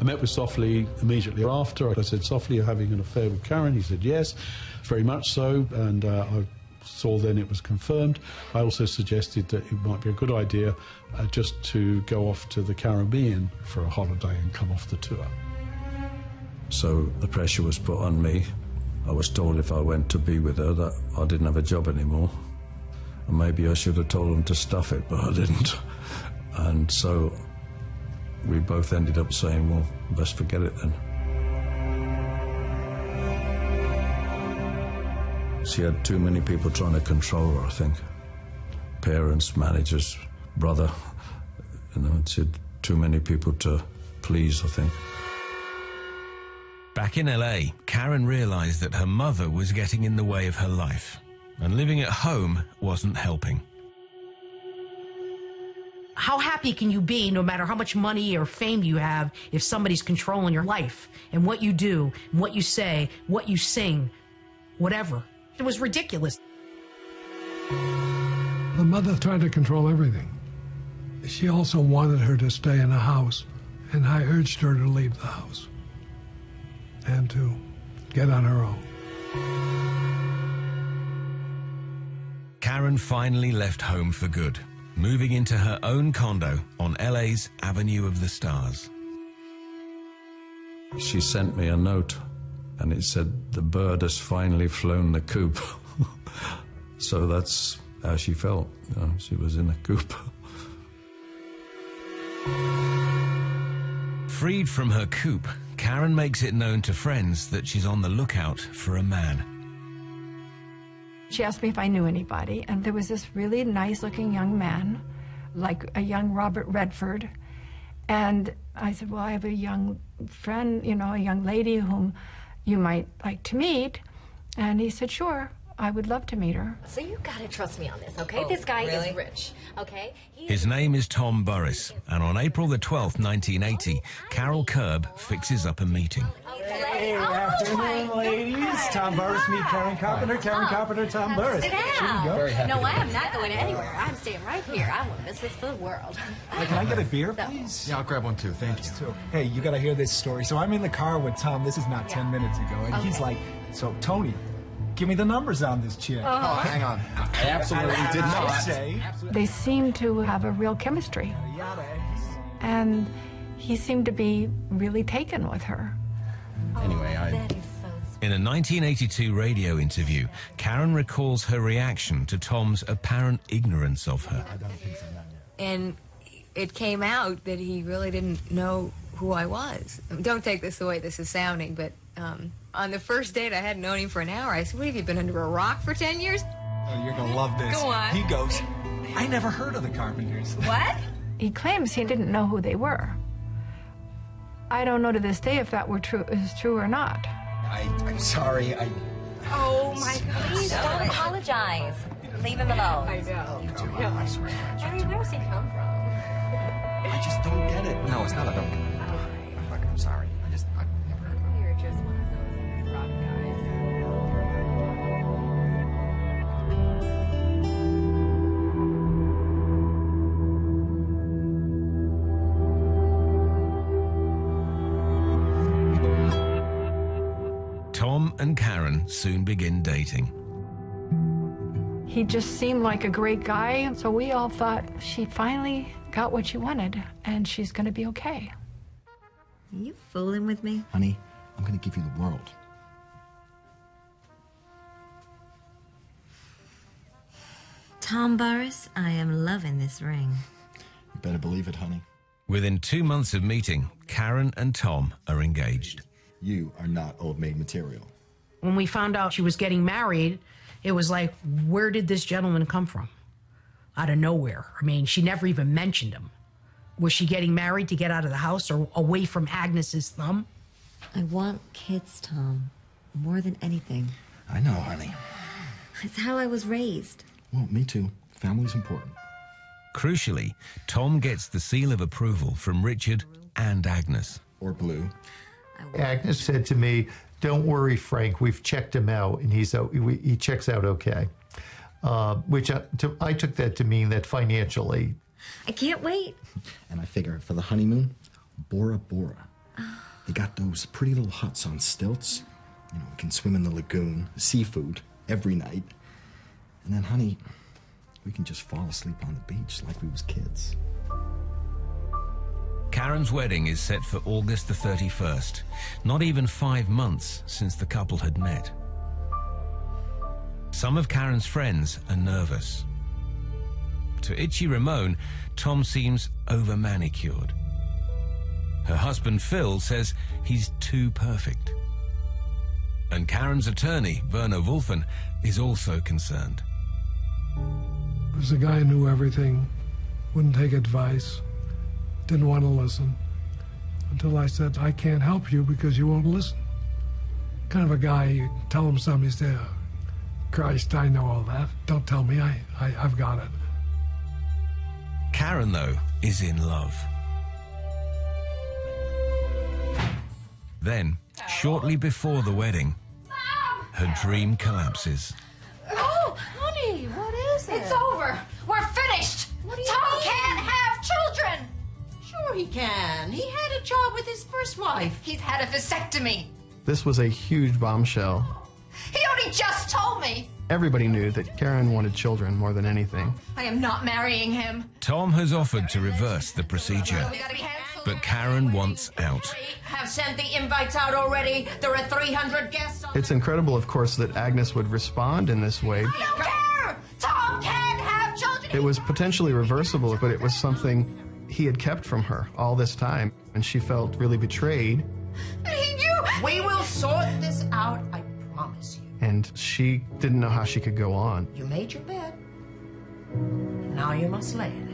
I met with Softly immediately after. I said, Softly, you're having an affair with Karen? He said, yes, very much so. And uh, I saw then it was confirmed. I also suggested that it might be a good idea uh, just to go off to the Caribbean for a holiday and come off the tour. So the pressure was put on me. I was told if I went to be with her that I didn't have a job anymore. And maybe I should have told them to stuff it, but I didn't. And so we both ended up saying, well, best forget it then. She had too many people trying to control her, I think. Parents, managers, brother. You know, she had too many people to please, I think. Back in LA, Karen realized that her mother was getting in the way of her life, and living at home wasn't helping. How happy can you be, no matter how much money or fame you have, if somebody's controlling your life and what you do, what you say, what you sing, whatever? It was ridiculous. The mother tried to control everything. She also wanted her to stay in the house, and I urged her to leave the house and to get on her own. Karen finally left home for good, moving into her own condo on LA's Avenue of the Stars. She sent me a note and it said, The bird has finally flown the coop. so that's how she felt. You know, she was in a coop. Freed from her coop, Karen makes it known to friends that she's on the lookout for a man. She asked me if I knew anybody, and there was this really nice looking young man, like a young Robert Redford. And I said, Well, I have a young friend, you know, a young lady whom you might like to meet. And he said, Sure, I would love to meet her. So you gotta trust me on this, okay? Oh, this guy really? is rich, okay? He His name is Tom Burris, and on April the 12th, 1980, Carol Curb fixes up a meeting. Hey, afternoon, ladies. Tom Burris, meet Karen Carpenter. Oh, Karen Carpenter, Tom Burris. Sit Here you down. go. No, I am not going anywhere. I'm staying right here. I want to miss this food world. Hey, can I get a beer, please? Yeah, I'll grab one too. Thank you. Too. Hey, you got to hear this story. So I'm in the car with Tom. This is not 10 minutes ago. And he's like, so Tony, give me the numbers on this chick. Oh. Oh, hang on. I absolutely did not. say. They seemed to have a real chemistry. And he seemed to be really taken with her. Anyway, I. In a 1982 radio interview, Karen recalls her reaction to Tom's apparent ignorance of her. And it came out that he really didn't know who I was. Don't take this the way this is sounding, but um, on the first date, I hadn't known him for an hour. I said, What have you been under a rock for 10 years? Oh, you're going to love this. Go on. He goes, I never heard of the Carpenters. What? He claims he didn't know who they were. I don't know to this day if that were true is true or not. I, I'm sorry. I. Oh my God. Please don't apologize. Leave him alone. I know. Oh, you do? I swear. I mean, where's he come from? I just don't get it. No, it's not. I don't get it. Oh, I'm, fucking- I'm sorry. And Karen soon begin dating. He just seemed like a great guy, so we all thought she finally got what she wanted and she's going to be okay. Are you fooling with me? Honey, I'm gonna give you the world. Tom Burris, I am loving this ring. You better believe it, honey. Within two months of meeting, Karen and Tom are engaged. You are not old maid material. When we found out she was getting married, it was like, where did this gentleman come from? Out of nowhere. I mean, she never even mentioned him. Was she getting married to get out of the house or away from Agnes's thumb? I want kids, Tom, more than anything. I know, honey. It's how I was raised. Well, me too. Family's important. Crucially, Tom gets the seal of approval from Richard and Agnes. Or Blue. Agnes said to me, "Don't worry, Frank. We've checked him out, and he's o- we- he checks out okay." Uh, which I, to, I took that to mean that financially, I can't wait. And I figure for the honeymoon, Bora Bora. They got those pretty little huts on stilts. You know, we can swim in the lagoon, seafood every night. And then, honey, we can just fall asleep on the beach like we was kids. Karen's wedding is set for August the 31st, not even five months since the couple had met. Some of Karen's friends are nervous. To Itchy Ramone, Tom seems over manicured. Her husband Phil says he's too perfect. And Karen's attorney, Werner Wolfen, is also concerned. was a guy who knew everything, wouldn't take advice, didn't want to listen. Until I said, I can't help you because you won't listen. Kind of a guy, you tell him something, he say, oh, Christ, I know all that. Don't tell me, I, I, I've got it. Karen, though, is in love. Then, shortly before the wedding, her dream collapses. Sure he can. He had a job with his first wife. He's had a vasectomy. This was a huge bombshell. He only just told me. Everybody knew that Karen wanted children more than anything. I am not marrying him. Tom has offered to reverse the procedure, but Karen wants out. Have sent the invites out already. There are 300 guests. On- It's incredible, of course, that Agnes would respond in this way. I don't care. Tom can't have children. It was potentially reversible, but it was something he had kept from her all this time, and she felt really betrayed, He knew. We will sort this out, I promise you. and she didn't know how she could go on. You made your bed. Now you must lay it.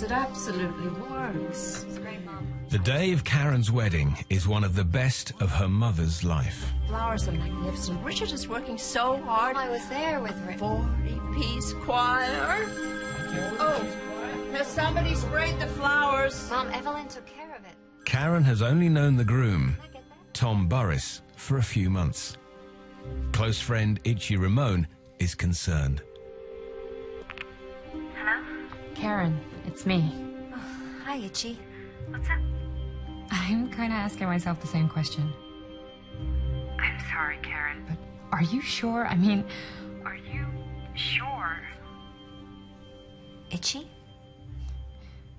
Works. It absolutely works. The day of Karen's wedding is one of the best of her mother's life. Flowers are magnificent. Richard is working so hard. I was there with Rick. 40 piece choir. Oh, has somebody sprayed the flowers? Mom, Evelyn took care of it. Karen has only known the groom, Tom Burris, for a few months. Close friend Itchy Ramone is concerned. Hello? Karen, it's me. Oh, hi, Itchy. What's up? I'm kind of asking myself the same question. I'm sorry, Karen, but are you sure? I mean, are you sure? Itchy?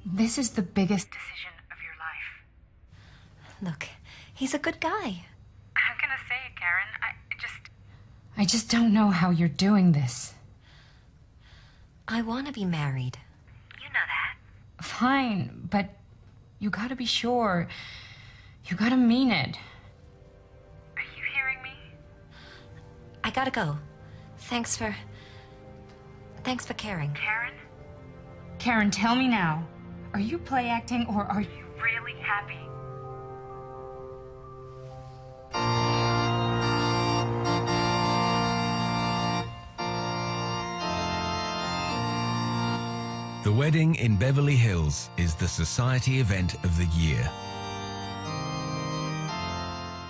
This is the biggest decision of your life. Look, he's a good guy. I'm gonna say it, Karen. I just. I just don't know how you're doing this. I want to be married. Fine, but you gotta be sure. You gotta mean it. Are you hearing me? I gotta go. Thanks for. Thanks for caring. Karen? Karen, tell me now. Are you play acting or are you really happy? The wedding in Beverly Hills is the society event of the year.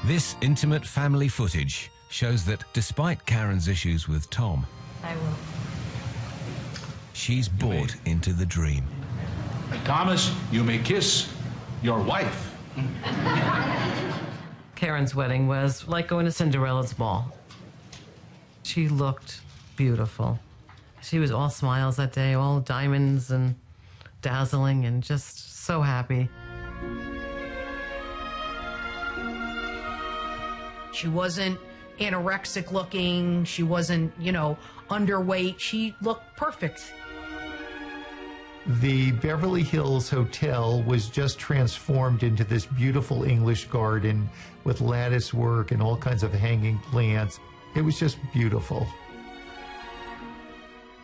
This intimate family footage shows that despite Karen's issues with Tom, I will. she's bought into the dream. Thomas, you may kiss your wife. Karen's wedding was like going to Cinderella's ball. She looked beautiful. She was all smiles that day, all diamonds and dazzling and just so happy. She wasn't anorexic looking. She wasn't, you know, underweight. She looked perfect. The Beverly Hills Hotel was just transformed into this beautiful English garden with lattice work and all kinds of hanging plants. It was just beautiful.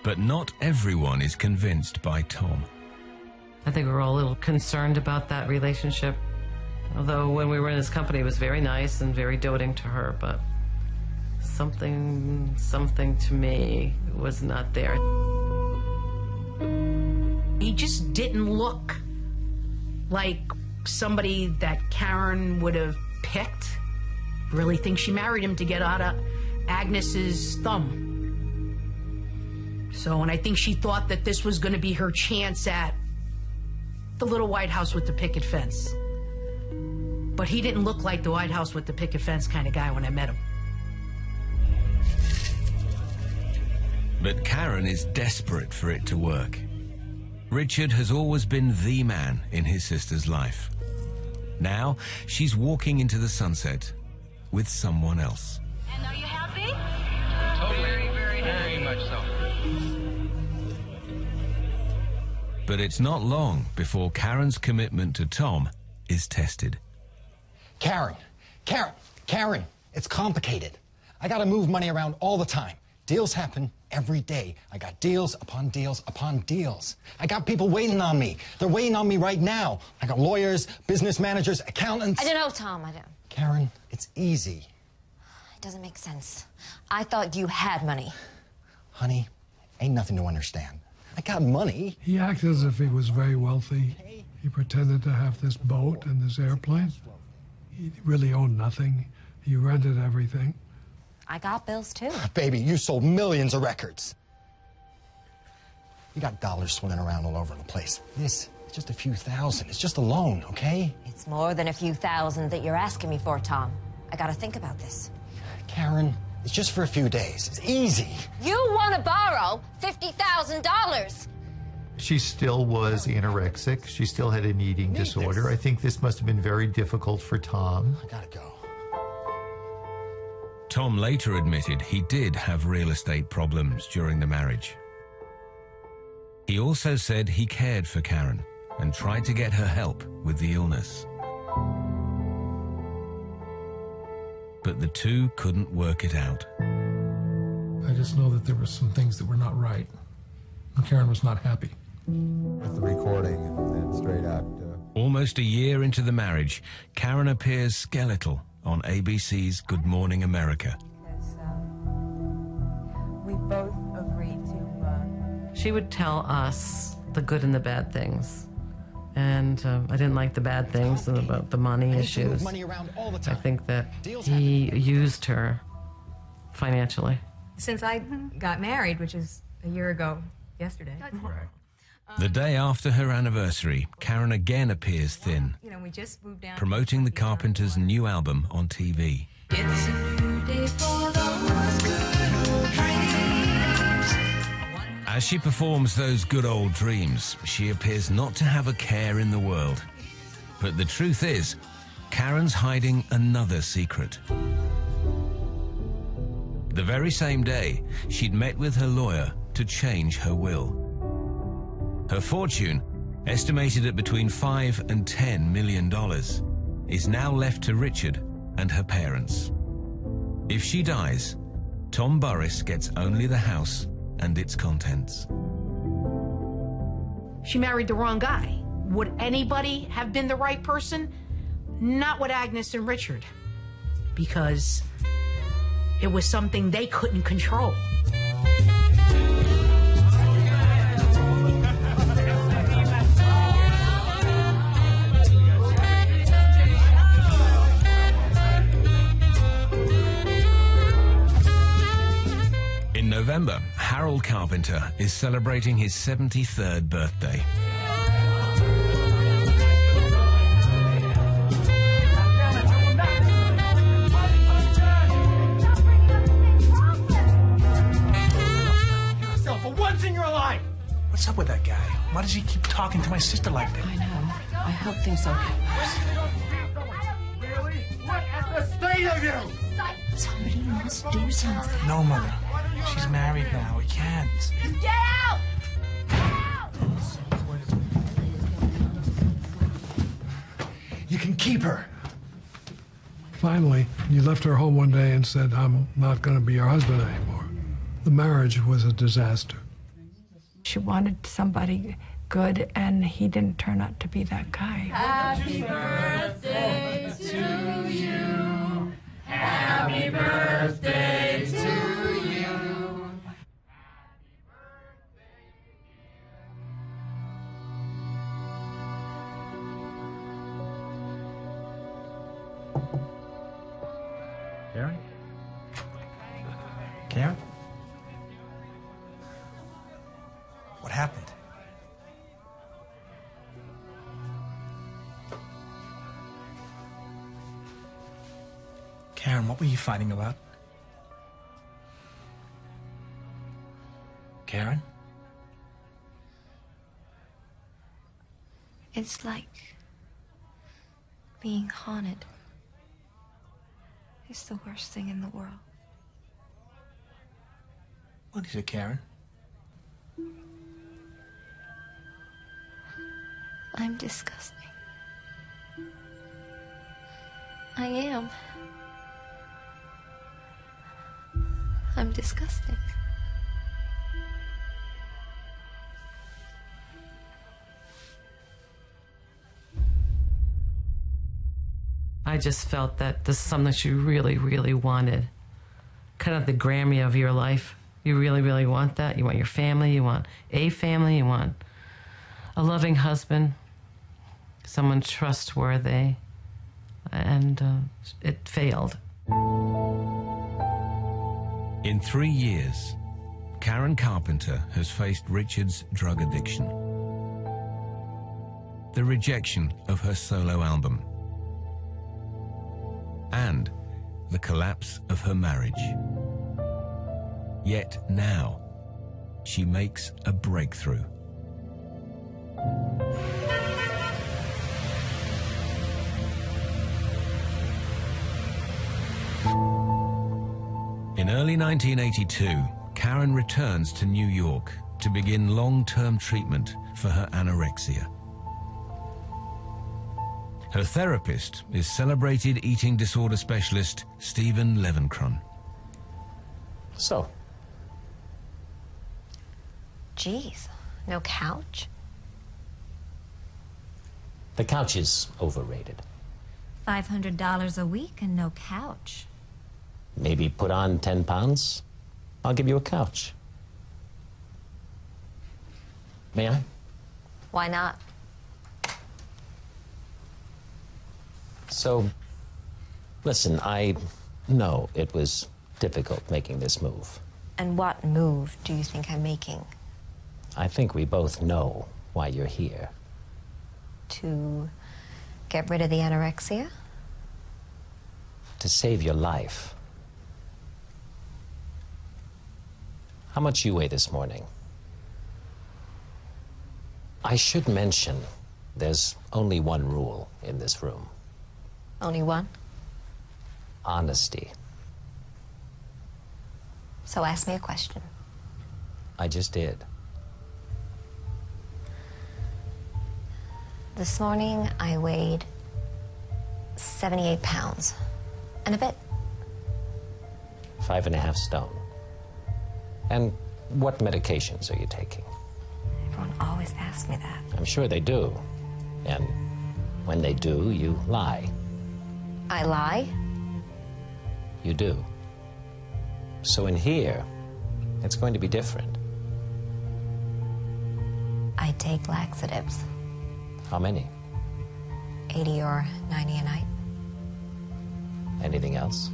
But not everyone is convinced by Tom. I think we were all a little concerned about that relationship. Although when we were in his company, it was very nice and very doting to her, but something, something to me was not there. He just didn't look like somebody that Karen would have picked. Really think she married him to get out of Agnes's thumb. So, and I think she thought that this was going to be her chance at the little White House with the picket fence. But he didn't look like the White House with the picket fence kind of guy when I met him. But Karen is desperate for it to work. Richard has always been the man in his sister's life. Now she's walking into the sunset with someone else. And are you happy? Totally, very, very much so. But it's not long before Karen's commitment to Tom is tested. Karen, Karen, Karen, it's complicated. I gotta move money around all the time. Deals happen every day. I got deals upon deals upon deals. I got people waiting on me. They're waiting on me right now. I got lawyers, business managers, accountants. I don't know, Tom. I don't. Karen, it's easy. It doesn't make sense. I thought you had money. Honey, ain't nothing to understand. I got money. He acted as if he was very wealthy. He pretended to have this boat and this airplane. He really owned nothing. He rented everything. I got bills too. Ah, baby, you sold millions of records. You got dollars swimming around all over the place. This is just a few thousand. It's just a loan, okay? It's more than a few thousand that you're asking me for, Tom. I gotta think about this. Karen, it's just for a few days. It's easy. You want to borrow $50,000. She still was anorexic. She still had an eating disorder. I think this must have been very difficult for Tom. I gotta go. Tom later admitted he did have real estate problems during the marriage. He also said he cared for Karen and tried to get her help with the illness. But the two couldn't work it out. I just know that there were some things that were not right. And Karen was not happy. With the recording and, and straight out. Uh... Almost a year into the marriage, Karen appears skeletal on ABC's Good Morning America. We both agreed to. Uh... She would tell us the good and the bad things. And uh, I didn't like the bad things about the money issues. Money around all the time. I think that he used her financially. Since I got married, which is a year ago yesterday. The day after her anniversary, Karen again appears thin, You know, we just moved down. promoting the Carpenters' new album on TV. As she performs those good old dreams, she appears not to have a care in the world. But the truth is, Karen's hiding another secret. The very same day, she'd met with her lawyer to change her will. Her fortune, estimated at between five and ten million dollars, is now left to Richard and her parents. If she dies, Tom Burris gets only the house and its contents. She married the wrong guy. Would anybody have been the right person? Not with Agnes and Richard. Because it was something they couldn't control. November, Harold Carpenter is celebrating his 73rd birthday. for once in your life. What's up with that guy? Why does he keep talking to my sister like that? I know. I hope things okay. Really? Look at the state of you! Somebody must do something. No, mother. She's married now. We can't. Get out! You can keep her. Finally, you left her home one day and said, I'm not going to be your husband anymore. The marriage was a disaster. She wanted somebody good, and he didn't turn out to be that guy. Happy birthday to you. Happy birthday to you. Karen? Karen? What happened? Karen, what were you fighting about? Karen? It's like being haunted. It's the worst thing in the world. What is it, Karen? I'm disgusting. I am. I'm disgusting. I just felt that this is something that you really, really wanted. Kind of the Grammy of your life. You really, really want that. You want your family. You want a family. You want a loving husband, someone trustworthy. And uh, it failed. In three years, Karen Carpenter has faced Richard's drug addiction, the rejection of her solo album, and the collapse of her marriage. Yet now, she makes a breakthrough. Early 1982, Karen returns to New York to begin long-term treatment for her anorexia. Her therapist is celebrated eating disorder specialist Stephen Levenkron. So, Geez, no couch? the couch is overrated. $500 a week and no couch. Maybe put on 10 pounds? I'll give you a couch. May I? Why not? So, listen, I know it was difficult making this move. And what move do you think I'm making? I think we both know why you're here. To get rid of the anorexia? To save your life. How much you weigh this morning? I should mention there's only one rule in this room Only one? honesty. So ask me a question. I just did. This morning I weighed 78 pounds and a bit. Five and a half stone. And what medications are you taking? Everyone always asks me that. I'm sure they do. And when they do, you lie. I lie? You do. So in here, it's going to be different. I take laxatives, How many? 80 or 90 a night. Anything else?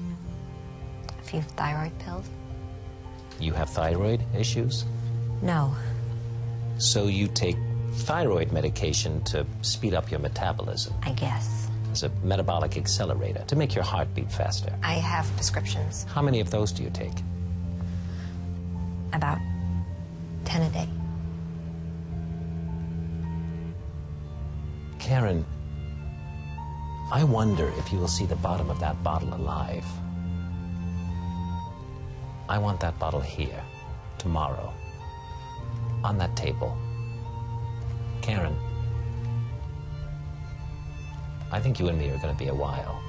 A few thyroid pills. You have thyroid issues? No, So you take thyroid medication to speed up your metabolism I guess. as a metabolic accelerator to make your heart beat faster. I have prescriptions. How many of those do you take? About 10 a day. Karen, I wonder if you will see the bottom of that bottle alive. I want that bottle here, tomorrow, on that table. Karen, I think you and me are going to be a while.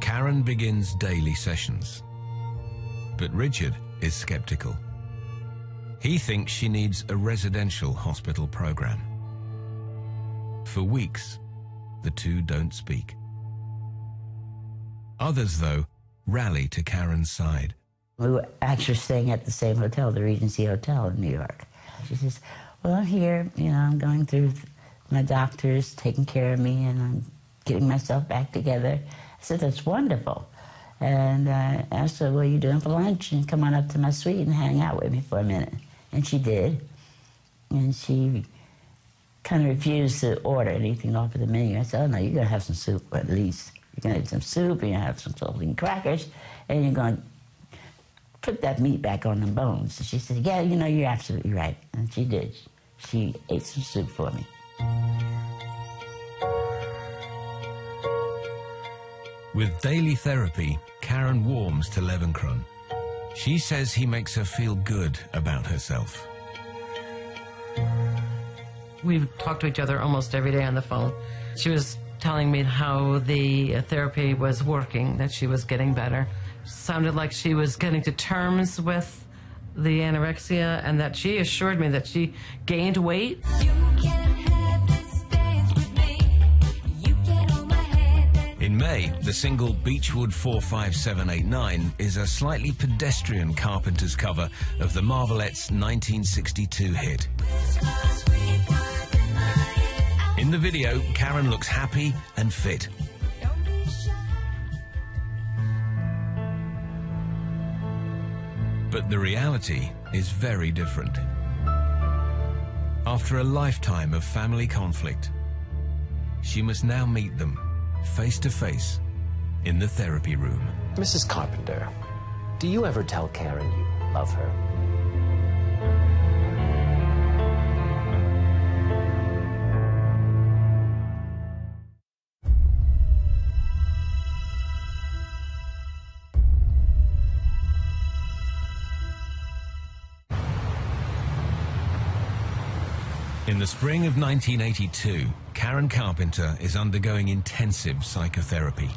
Karen begins daily sessions. But Richard is skeptical. He thinks she needs a residential hospital program. For weeks, the two don't speak. Others, though, rally to Karen's side. We were actually staying at the same hotel, the Regency Hotel in New York. She says, Well, I'm here, you know, I'm going through my doctors taking care of me and I'm getting myself back together. I said, That's wonderful. And I asked her, What are you doing for lunch? And come on up to my suite and hang out with me for a minute. And she did. And she kind of refused to order anything off of the menu. I said, Oh, no, you're going to have some soup at least. You're going to have some soup, and you're going to have some saltine crackers, and you're going to put that meat back on the bones. And she said, yeah, you know, you're absolutely right. And she did. She ate some soup for me. With daily therapy, Karen warms to Levenkron. She says he makes her feel good about herself. We talk to each other almost every day on the phone. She was telling me how the uh, therapy was working, that she was getting better. Sounded like she was getting to terms with the anorexia, and that she assured me that she gained weight. In May, the single Beechwood 45789 is a slightly pedestrian Carpenter's cover of the Marvelettes' 1962 hit. In the video, Karen looks happy and fit. But the reality is very different. After a lifetime of family conflict, she must now meet them face to face in the therapy room. Mrs. Carpenter, do you ever tell Karen you love her? In the spring of 1982, Karen Carpenter is undergoing intensive psychotherapy.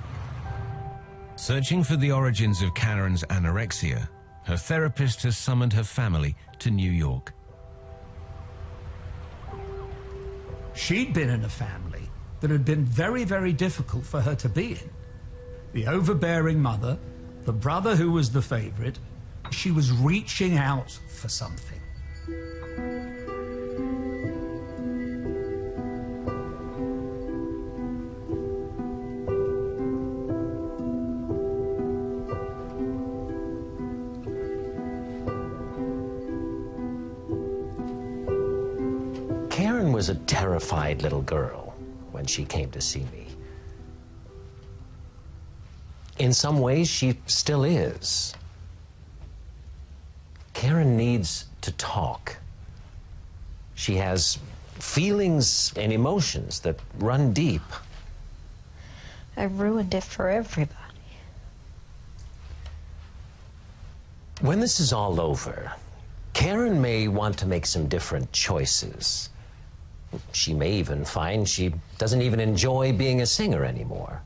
Searching for the origins of Karen's anorexia, her therapist has summoned her family to New York. She'd been in a family that had been very, very difficult for her to be in. The overbearing mother, the brother who was the favorite, she was reaching out for something. Terrified little girl when she came to see me. In some ways, she still is. Karen needs to talk. She has feelings and emotions that run deep. I've ruined it for everybody. When this is all over, Karen may want to make some different choices. She may even find she doesn't even enjoy being a singer anymore.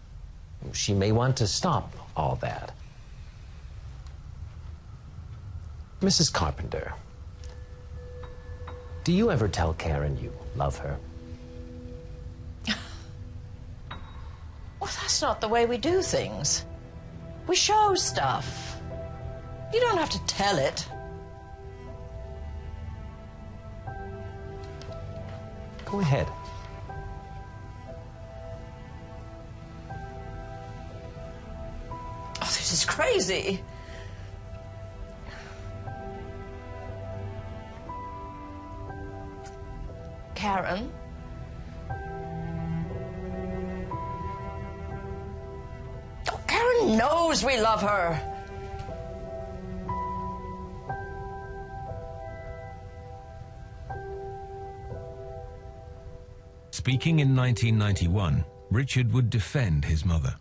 She may want to stop all that. Mrs. Carpenter, do you ever tell Karen you love her? Well, that's not the way we do things. We show stuff. You don't have to tell it. Go ahead. Oh, this is crazy. Karen? Oh, Karen knows we love her. Speaking in 1991, Richard would defend his mother.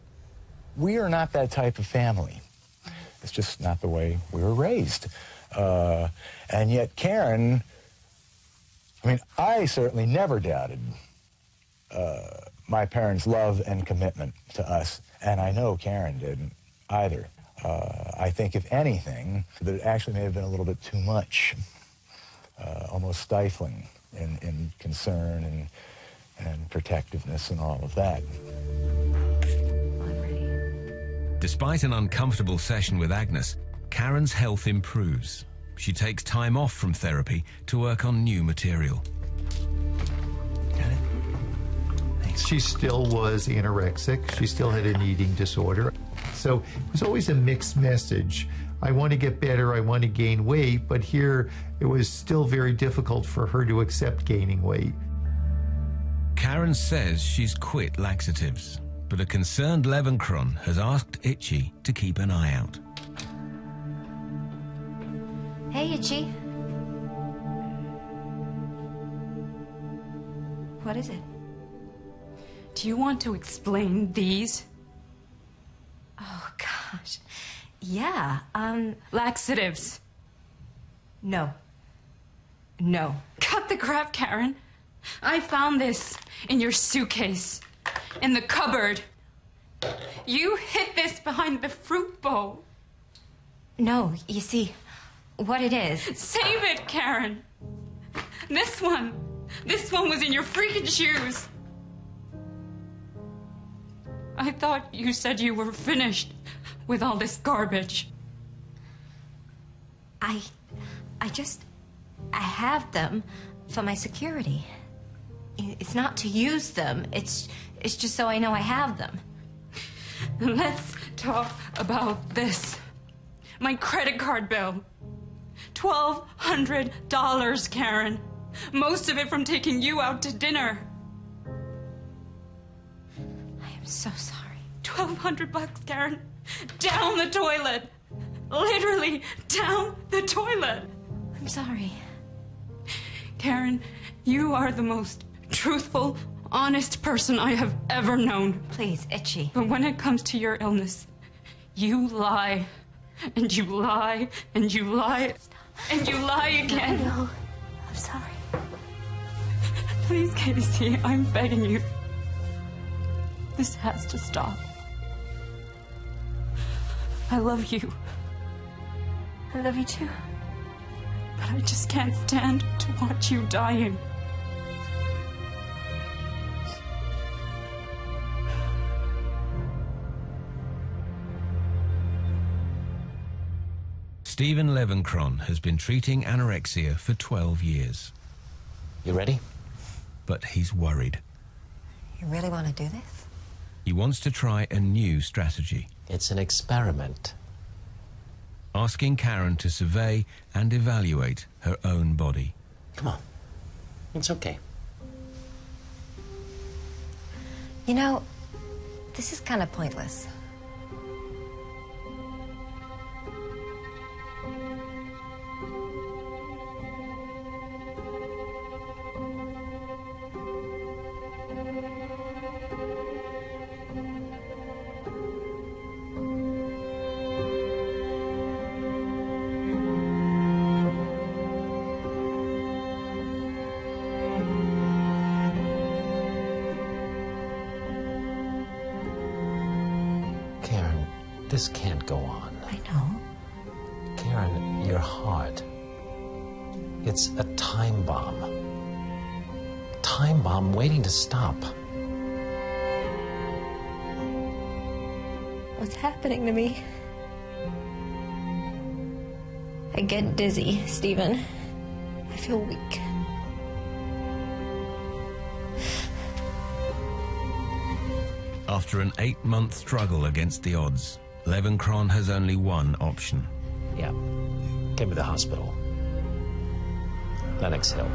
We are not that type of family. It's just not the way we were raised. Uh, and yet, Karen, I mean, I certainly never doubted uh, my parents' love and commitment to us, and I know Karen didn't either. Uh, I think, if anything, that it actually may have been a little bit too much, uh, almost stifling in, in concern and, and protectiveness and all of that. Despite an uncomfortable session with Agnes, Karen's health improves. She takes time off from therapy to work on new material. She still was anorexic. She still had an eating disorder. So it was always a mixed message. I want to get better, I want to gain weight, but here it was still very difficult for her to accept gaining weight. Karen says she's quit laxatives, but a concerned Levenkron has asked Itchy to keep an eye out. Hey, Itchy. What is it? Do you want to explain these? Oh, gosh. Yeah, um. Laxatives. No. No. Cut the crap, Karen. I found this in your suitcase, in the cupboard. You hid this behind the fruit bowl. No, you see, what it is. Save it, Karen. This one. This one was in your freaking shoes. I thought you said you were finished with all this garbage. I. I just. I have them for my security. I- It's not to use them, it's. It's just so I know I have them. Let's talk about this. My credit card bill. $1,200, Karen. Most of it from taking you out to dinner. I'm so sorry. 1200 bucks, Karen. Down the toilet. Literally down the toilet. I'm sorry. Karen, you are the most truthful, honest person I have ever known. Please, Itchy. But when it comes to your illness, you lie. And you lie. And you lie. And you lie again. No, I'm sorry. Please, Casey, I'm begging you. This has to stop. I love you. I love you too. But I just can't stand to watch you dying. Stephen Levenkron has been treating anorexia for 12 years. You ready? But he's worried. You really want to do this? He wants to try a new strategy. It's an experiment. Asking Karen to survey and evaluate her own body. Come on. It's okay. You know, this is kind of pointless. After an eight month struggle against the odds, Levenkron has only one option. Yeah. Get me to the hospital. Lenox Hill.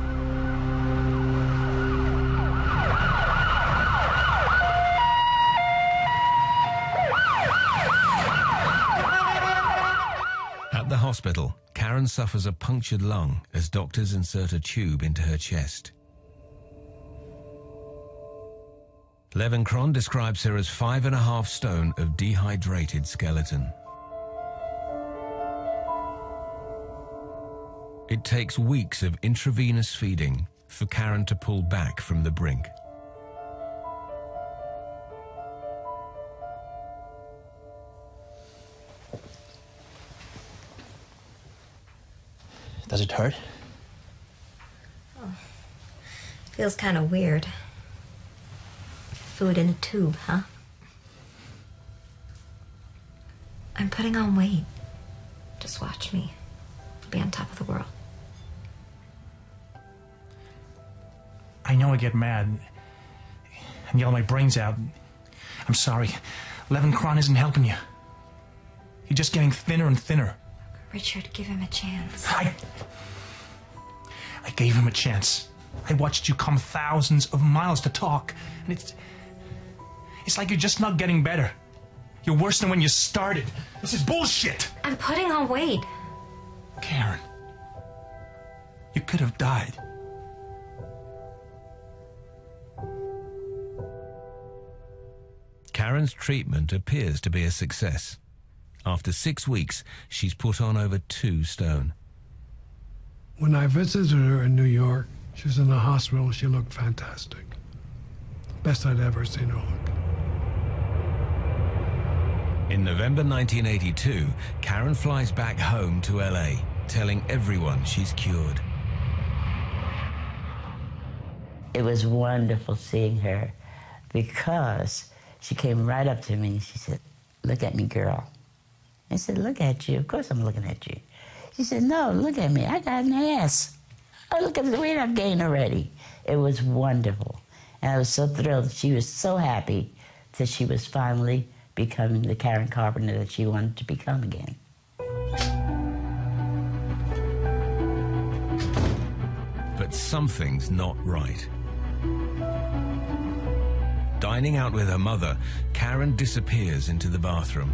At the hospital, Karen suffers a punctured lung as doctors insert a tube into her chest. Levenkron describes her as five and a half stone of dehydrated skeleton. It takes weeks of intravenous feeding for Karen to pull back from the brink. Does it hurt? Oh, feels kind of weird. Food in a tube, huh? I'm putting on weight. Just watch me. I'll be on top of the world. I know I get mad and yell my brains out. I'm sorry. Levenkron isn't helping you. You're just getting thinner and thinner. Richard, give him a chance. I. I gave him a chance. I watched you come thousands of miles to talk, and it's. It's like you're just not getting better. You're worse than when you started. This is bullshit! I'm putting on weight. Karen, you could have died. Karen's treatment appears to be a success. After six weeks, she's put on over two stone. When I visited her in New York, she was in the hospital. She looked fantastic. Best I'd ever seen her look. In November 1982, Karen flies back home to LA, telling everyone she's cured. It was wonderful seeing her because she came right up to me and she said, Look at me, girl. I said, Look at you. Of course I'm looking at you. She said, No, look at me. I got an ass. Oh, look at the weight I've gained already. It was wonderful. And I was so thrilled. She was so happy that she was finally becoming the Karen Carpenter that she wanted to become again. But something's not right. Dining out with her mother, Karen disappears into the bathroom.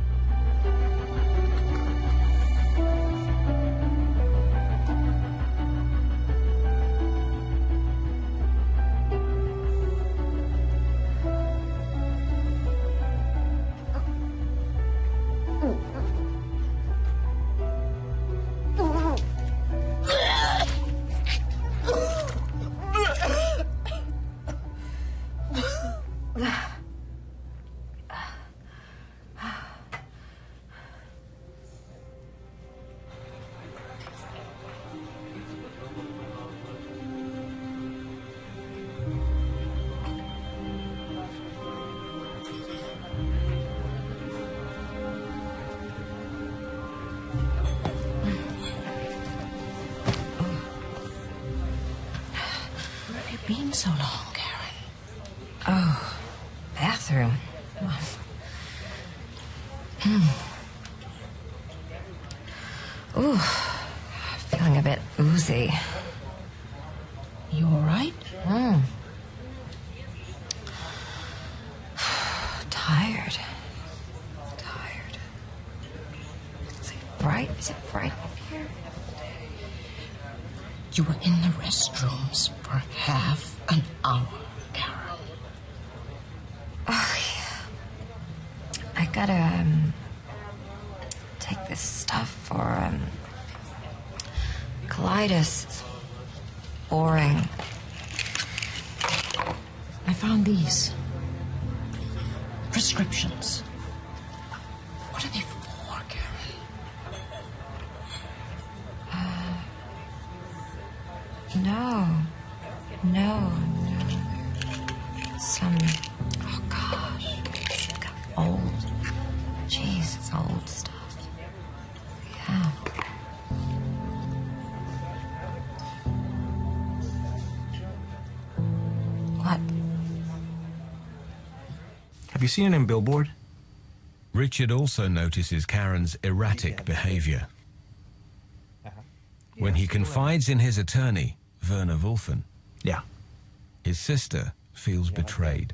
Take this stuff for um, colitis. It's boring. I found these prescriptions. Have you seen it in Billboard? Richard also notices Karen's erratic behavior. Uh-huh. When he confides in his attorney, Werner Wolfen, Yeah. his sister feels betrayed.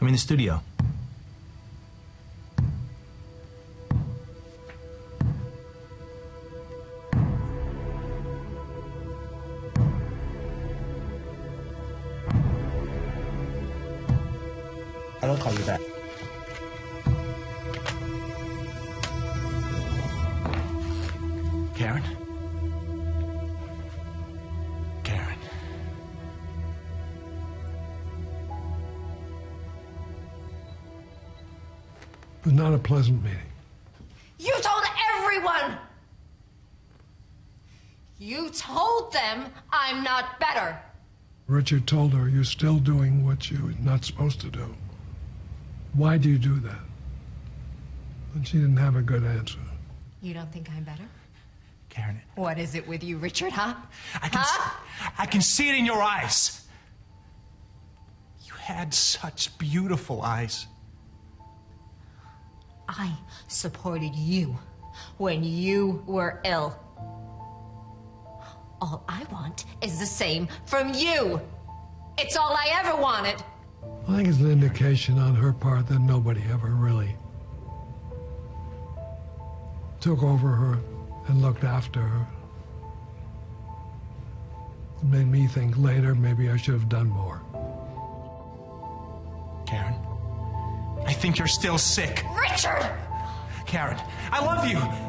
I'm in the studio. Richard told her, You're still doing what you're not supposed to do. Why do you do that? And she didn't have a good answer. You don't think I'm better? Karen. What is it with you, Richard, huh? I can, huh? I can see it in your eyes. You had such beautiful eyes. I supported you when you were ill. All I want is the same from you. It's all I ever wanted. I think it's an indication on her part that nobody ever really took over her and looked after her. It made me think later maybe I should have done more. Karen, I think you're still sick. Richard! Karen, I love you.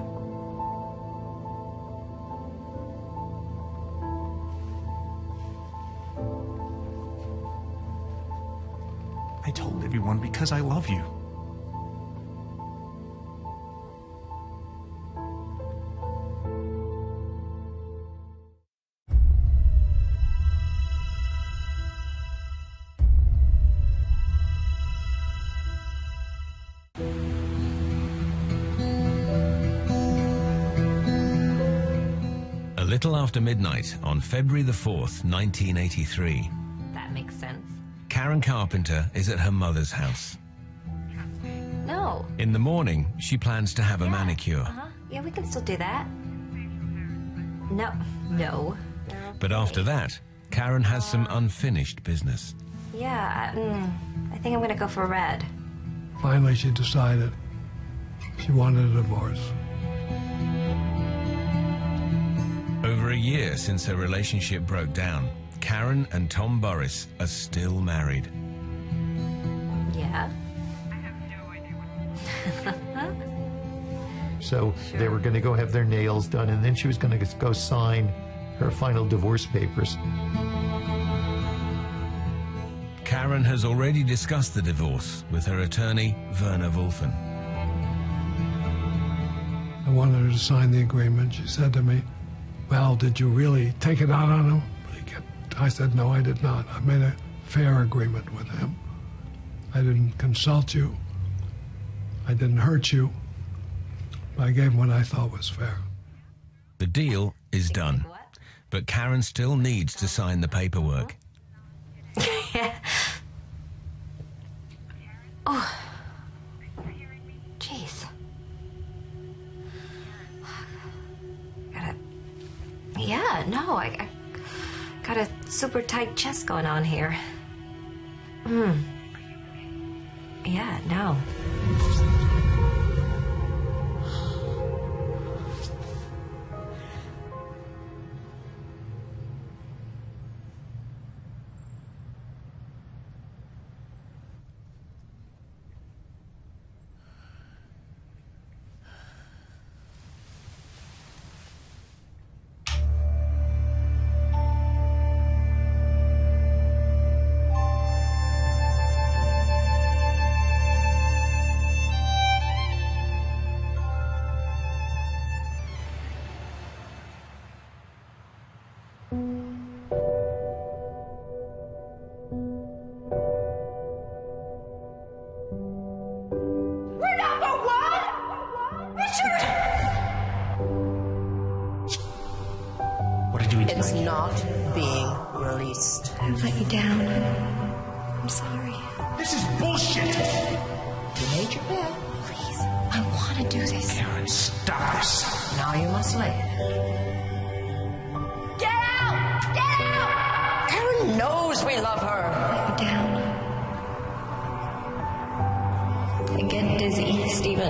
Because I love you. A little after midnight on February the 4th, 1983, That makes sense. Karen Carpenter is at her mother's house. No. In the morning, she plans to have a manicure. Uh-huh. Yeah, we can still do that. No. No. But after that, Karen has some unfinished business. Yeah, I, mm, I think I'm gonna go for red. Finally, she decided she wanted a divorce. Over a year since her relationship broke down, Karen and Tom Burris are still married. Yeah. So they were going to go have their nails done, and then she was going to go sign her final divorce papers. Karen has already discussed the divorce with her attorney, Werner Wolfen. I wanted her to sign the agreement. She said to me, Well, did you really take it out on him? He kept- I said, No, I did not. I made a fair agreement with him. I didn't consult you. I didn't hurt you. I gave him what I thought was fair. The deal is done. But Karen still needs to sign the paperwork. yeah. Oh. Jeez. Got a. Yeah, no, I, I got a super tight chest going on here. Hmm. Yeah, no.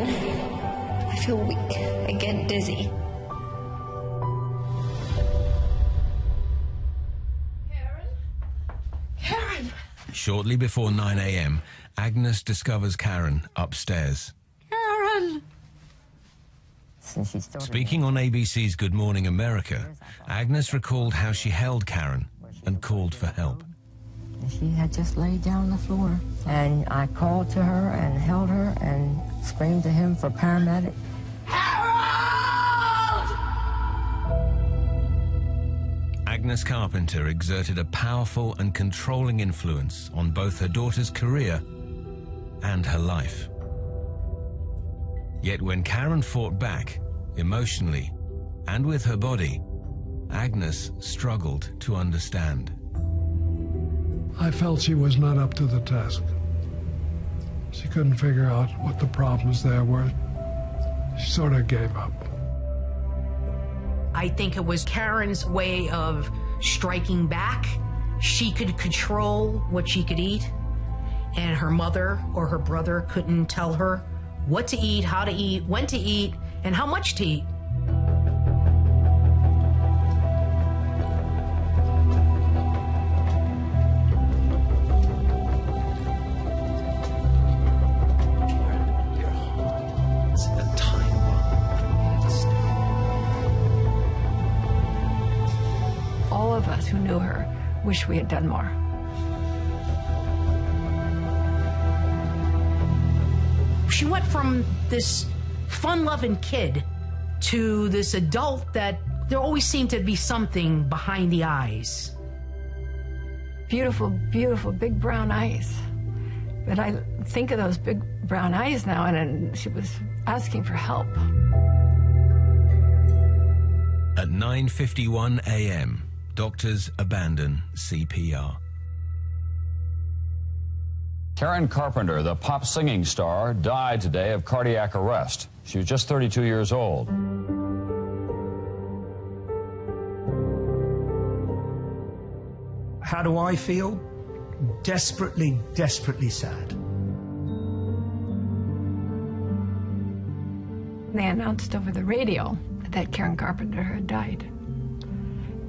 Dizzy, Stephen. I feel weak. I get dizzy. Karen! Shortly before 9 a.m., Agnes discovers Karen upstairs. Karen! Since she started Speaking on ABC's Good Morning America, Agnes recalled how she held Karen and called for help. She had just laid down on the floor. And I called to her and held her and screamed to him for paramedic. Agnes Carpenter exerted a powerful and controlling influence on both her daughter's career and her life. Yet when Karen fought back, emotionally and with her body, Agnes struggled to understand. I felt she was not up to the task. She couldn't figure out what the problems there were. She sort of gave up. I think it was Karen's way of striking back. She could control what she could eat, and her mother or her brother couldn't tell her what to eat, how to eat, when to eat, and how much to eat. Wish we had done more. She went from this fun loving kid to this adult that there always seemed to be something behind the eyes. Beautiful, beautiful, big brown eyes. But I think of those big brown eyes now, and, and she was asking for help. At 9:51 a.m., doctors abandon CPR. Karen Carpenter, the pop singing star, died today of cardiac arrest. She was just 32 years old. How do I feel? Desperately, desperately sad. They announced over the radio that Karen Carpenter had died.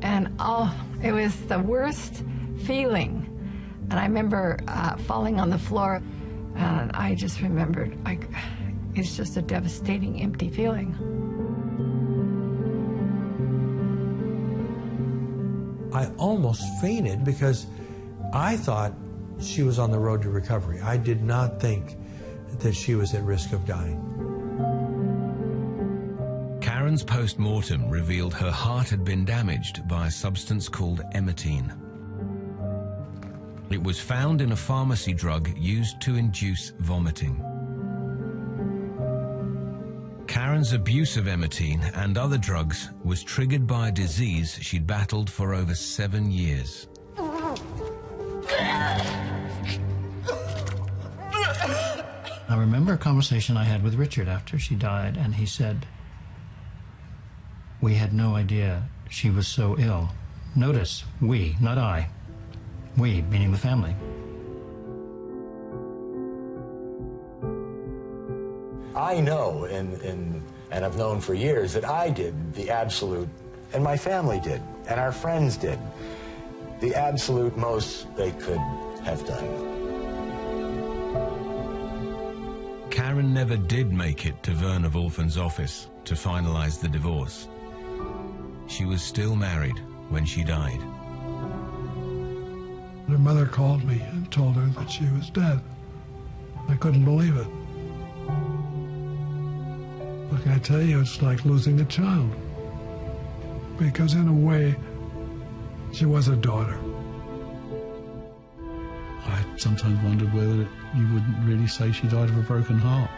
And oh, it was the worst feeling. And I remember uh, falling on the floor, and I just remembered, like, it's just a devastating, empty feeling. I almost fainted because I thought she was on the road to recovery. I did not think that she was at risk of dying. Karen's post mortem revealed her heart had been damaged by a substance called emetine. It was found in a pharmacy drug used to induce vomiting. Karen's abuse of emetine and other drugs was triggered by a disease she'd battled for over seven years. I remember a conversation I had with Richard after she died, and he said, We had no idea she was so ill. Notice, we, not I. We, meaning the family. I know, and, and, and I've known for years, that I did the absolute, and my family did, and our friends did, the absolute most they could have done. Karen never did make it to Werner Wolfen's office to finalize the divorce. She was still married when she died. Her mother called me and told her that she was dead. I couldn't believe it. Look, I tell you, it's like losing a child. Because in a way, she was a daughter. I sometimes wondered whether you wouldn't really say she died of a broken heart.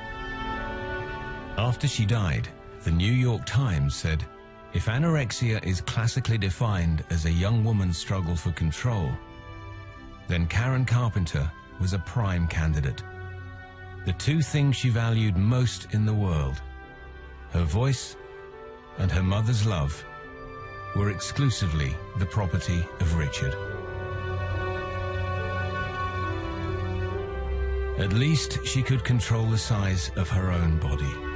After she died, the New York Times said, if anorexia is classically defined as a young woman's struggle for control, then Karen Carpenter was a prime candidate. The two things she valued most in the world, her voice and her mother's love, were exclusively the property of Richard. At least she could control the size of her own body.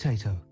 Potato.